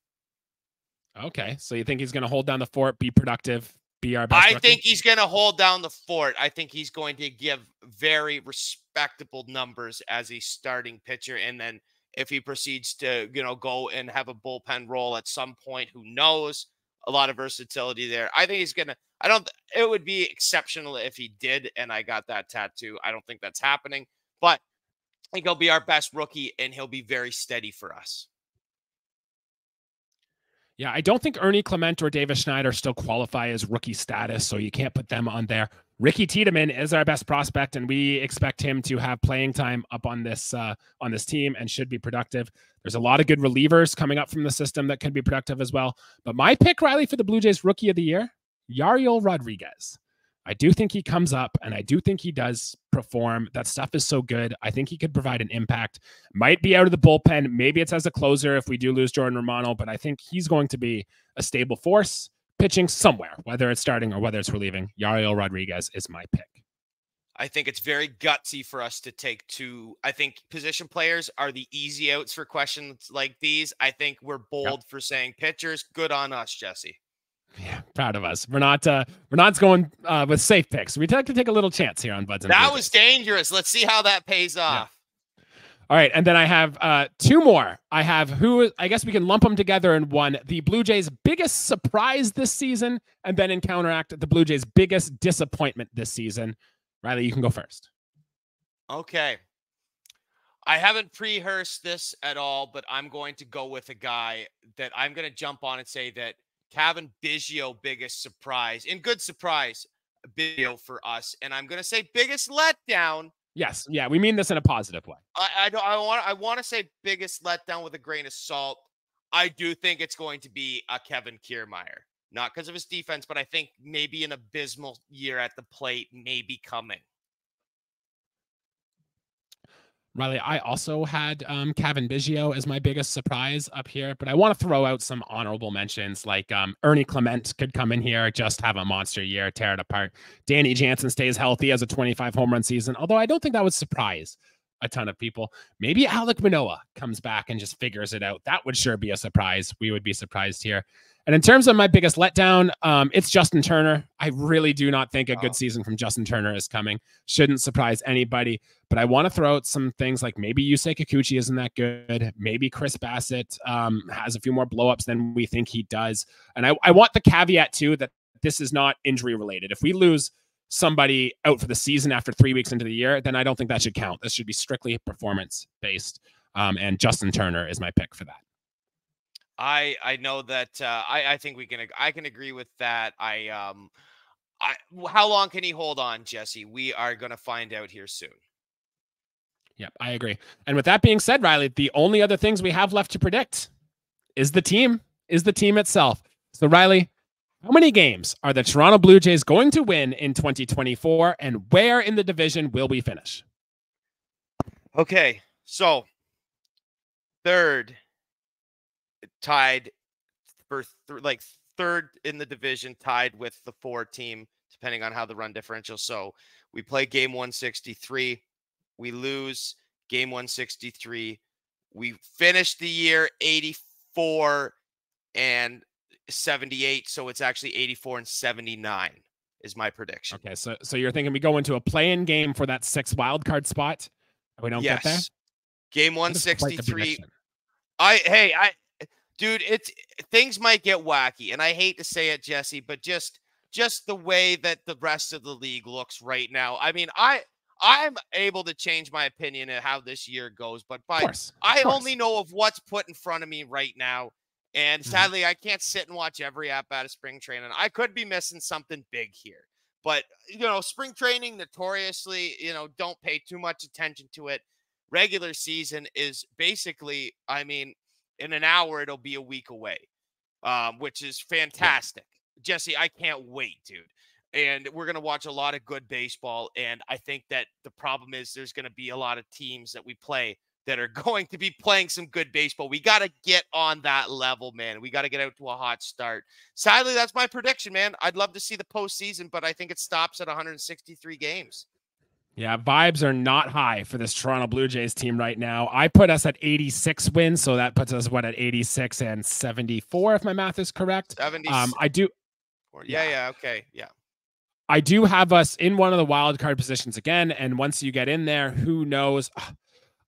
Okay, so you think he's going to hold down the fort, be productive, be our best? I rookie? think he's going to hold down the fort. I think he's going to give very respectable numbers as a starting pitcher, and then if he proceeds to, you know, go and have a bullpen role at some point, who knows? A lot of versatility there. I think he's going to. I don't. It would be exceptional if he did, and I got that tattoo. I don't think that's happening, but I think he'll be our best rookie, and he'll be very steady for us. Yeah, I don't think Ernie Clement or Davis Schneider still qualify as rookie status, so you can't put them on there. Ricky Tiedemann is our best prospect, and we expect him to have playing time up on this uh, on this team and should be productive. There's a lot of good relievers coming up from the system that can be productive as well. But my pick, Riley, for the Blue Jays Rookie of the Year, Yariel Rodriguez. I do think he comes up and I do think he does perform. That stuff is so good. I think he could provide an impact. Might be out of the bullpen. Maybe it's as a closer if we do lose Jordan Romano, but I think he's going to be a stable force pitching somewhere, whether it's starting or whether it's relieving. Yariel Rodriguez is my pick. I think it's very gutsy for us to take two. I think position players are the easy outs for questions like these. I think we're bold yep. for saying pitchers. Good on us, Jesse. Yeah, proud of us. We're not uh we're not going uh with safe picks. We like to take a little chance here on Buds. that was dangerous. Let's see how that pays off. All right, and then I have uh two more. I have who I guess we can lump them together in one. The Blue Jays' biggest surprise this season, and then in counteract the Blue Jays' biggest disappointment this season. Riley, you can go first. Okay. I haven't pre-rehearsed this at all, but I'm going to go with a guy that I'm going to jump on and say that Cavan Biggio biggest surprise, and good surprise, Biggio for us. And I'm going to say biggest letdown. Yes, yeah, we mean this in a positive way. I, I don't. I want. I want to say biggest letdown with a grain of salt. I do think it's going to be a Kevin Kiermaier, not because of his defense, but I think maybe an abysmal year at the plate may be coming. Riley, I also had um, Cavan Biggio as my biggest surprise up here, but I want to throw out some honorable mentions like um, Ernie Clement could come in here, just have a monster year, tear it apart. Danny Jansen stays healthy as a 25 home run season, although I don't think that would surprise a ton of people. Maybe Alek Manoah comes back and just figures it out. That would sure be a surprise. We would be surprised here. And in terms of my biggest letdown, um, it's Justin Turner. I really do not think a good season from Justin Turner is coming. Shouldn't surprise anybody. But I want to throw out some things like maybe Yusei Kikuchi isn't that good. Maybe Chris Bassitt um, has a few more blowups than we think he does. And I, I want the caveat too that this is not injury related. If we lose somebody out for the season after three weeks into the year, then I don't think that should count. This should be strictly performance based. Um, and Justin Turner is my pick for that. I I know that uh, I I think we can I can agree with that. I um I how long can he hold on, Jesse? We are going to find out here soon. Yep, I agree. And with that being said, Riley, the only other things we have left to predict is the team, is the team itself. So Riley, how many games are the Toronto Blue Jays going to win in 2024 and where in the division will we finish? Okay. So, third tied for th- like third in the division, tied with the four team, depending on how the run differential. So we play game 163, we lose game 163. We finished the year 84 and 78, so it's actually 84 and 79 is my prediction. Okay, so so you're thinking we go into a play-in game for that six wild card spot? We don't yes. get there. Game 163. I hey, I dude, it's things might get wacky, and I hate to say it, Jesse, but just just the way that the rest of the league looks right now. I mean, I I'm able to change my opinion of how this year goes, but by course, I only know of what's put in front of me right now. And mm-hmm. sadly, mm-hmm. I can't sit and watch every app out of spring training. I could be missing something big here. But you know, spring training notoriously, you know, don't pay too much attention to it. Regular season is basically, I mean, in an hour it'll be a week away, um, which is fantastic. Yeah. Jesse, I can't wait, dude. And we're gonna watch a lot of good baseball. And I think that the problem is there's gonna be a lot of teams that we play that are going to be playing some good baseball. We got to get on that level, man. We got to get out to a hot start. Sadly, that's my prediction, man. I'd love to see the postseason, but I think it stops at 163 games. Yeah, vibes are not high for this Toronto Blue Jays team right now. I put us at 86 wins, so that puts us what at 86 and 74, if my math is correct. 70. Um, I do. Yeah, yeah, okay, yeah. I do have us in one of the wild card positions again, and once you get in there, who knows?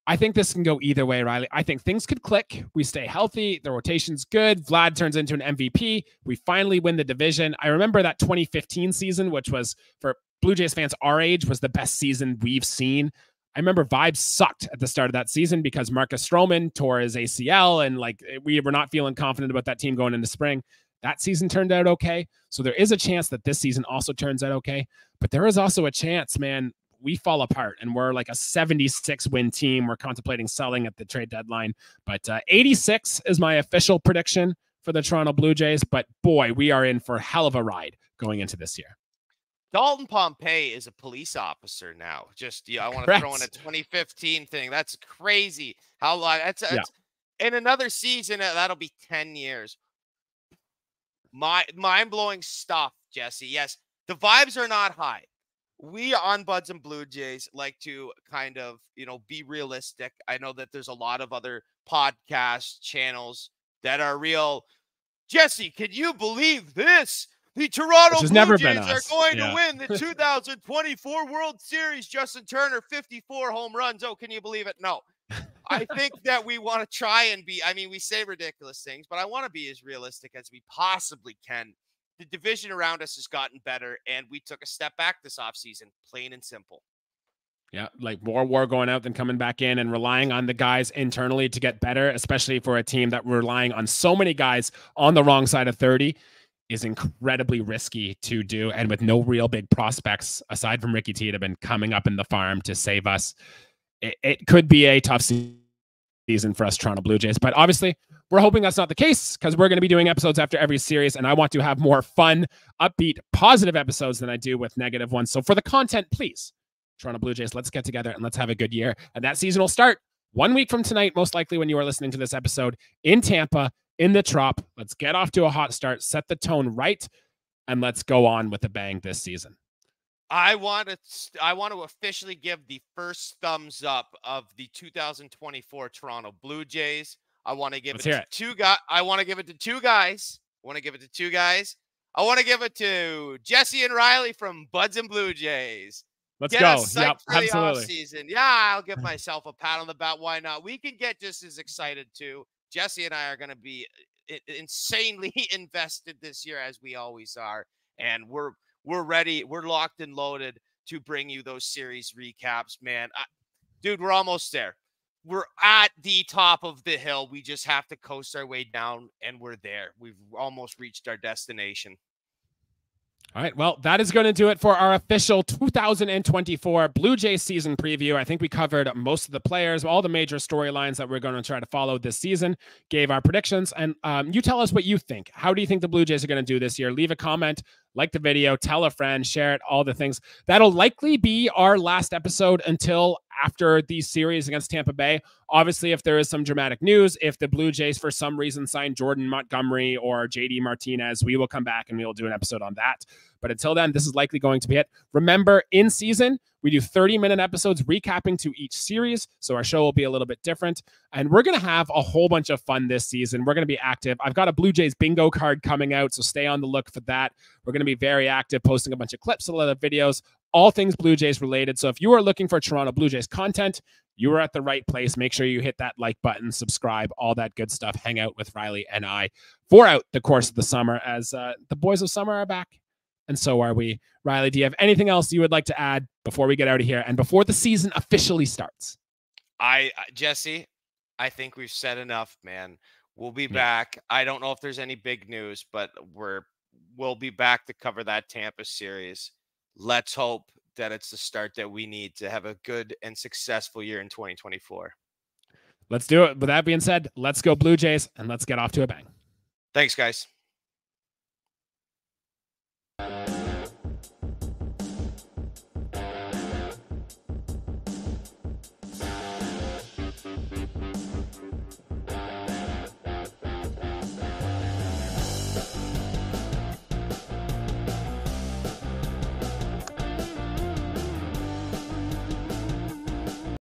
I think this can go either way, Riley. I think things could click. We stay healthy. The rotation's good. Vlad turns into an MVP. We finally win the division. I remember that 2015 season, which was for Blue Jays fans our age, was the best season we've seen. I remember vibes sucked at the start of that season because Marcus Stroman tore his ACL and like we were not feeling confident about that team going into spring. That season turned out okay. So there is a chance that this season also turns out okay. But there is also a chance, man, we fall apart and we're like a 76 win team. We're contemplating selling at the trade deadline. But uh, 86 is my official prediction for the Toronto Blue Jays. But boy, we are in for a hell of a ride going into this year. Dalton Pompey is a police officer now. Just yeah, I want to throw in a 2015 thing. That's crazy. How long? That's, that's yeah. in another season. Uh, that'll be 10 years. My mind blowing stuff, Jesse. Yes, the vibes are not high we on Buds and Blue Jays like to kind of, you know, be realistic. I know that there's a lot of other podcast channels that are real. Jesse, can you believe this? The Toronto Blue Jays are going yeah. to win the 2024 World Series. Justin Turner, 54 home runs. Oh, can you believe it? No. I think that we want to try and be, I mean, we say ridiculous things, but I want to be as realistic as we possibly can the division around us has gotten better, and we took a step back this offseason, plain and simple. Yeah, like more war going out than coming back in and relying on the guys internally to get better, especially for a team that relying on so many guys on the wrong side of 30 is incredibly risky to do. And with no real big prospects aside from Ricky Tiedemann coming up in the farm to save us, it, it could be a tough season for us Toronto Blue Jays. But obviously, we're hoping that's not the case because we're going to be doing episodes after every series, and I want to have more fun, upbeat, positive episodes than I do with negative ones. So for the content, please, Toronto Blue Jays, let's get together and let's have a good year. And that season will start one week from tonight, most likely when you are listening to this episode in Tampa, in the Trop. Let's get off to a hot start, set the tone right, and let's go on with a bang this season. I want to I want to officially give the first thumbs up of the 2024 Toronto Blue Jays. I want to give Let's it to it. two guys. I want to give it to two guys. I want to give it to two guys. I want to give it to Jesse and Riley from Buds and Blue Jays. Let's get go. Yep, absolutely. Season. Yeah, I'll give myself a pat on the back. Why not? We can get just as excited too. Jesse and I are going to be insanely invested this year as we always are, and we're we're ready. We're locked and loaded to bring you those series recaps, man. I, dude, we're almost there we're at the top of the hill. We just have to coast our way down, and we're there. We've almost reached our destination. All right. Well, that is going to do it for our official 2024 Blue Jays season preview. I think we covered most of the players, all the major storylines that we're going to try to follow this season, gave our predictions. And um, you tell us what you think. How do you think the Blue Jays are going to do this year? Leave a comment, like the video, tell a friend, share it, all the things. That'll likely be our last episode until after the series against Tampa Bay. Obviously, if there is some dramatic news, if the Blue Jays for some reason sign Jordan Montgomery or JD Martinez, we will come back and we will do an episode on that. But until then, this is likely going to be it. Remember, in season, we do 30 minute episodes recapping to each series. So our show will be a little bit different. And we're going to have a whole bunch of fun this season. We're going to be active. I've got a Blue Jays bingo card coming out. So stay on the look for that. We're going to be very active, posting a bunch of clips, a lot of videos, all things Blue Jays related. So if you are looking for Toronto Blue Jays content, you are at the right place. Make sure you hit that like button, subscribe, all that good stuff. Hang out with Riley and I for out the course of the summer as uh, the boys of summer are back. And so are we. Riley, do you have anything else you would like to add before we get out of here and before the season officially starts? I, uh, Jesse, I think we've said enough, man. We'll be yeah. back. I don't know if there's any big news, but we're we'll be back to cover that Tampa series let's hope that it's the start that we need to have a good and successful year in 2024. Let's do it. With that being said, let's go Blue Jays and let's get off to a bang. Thanks, guys you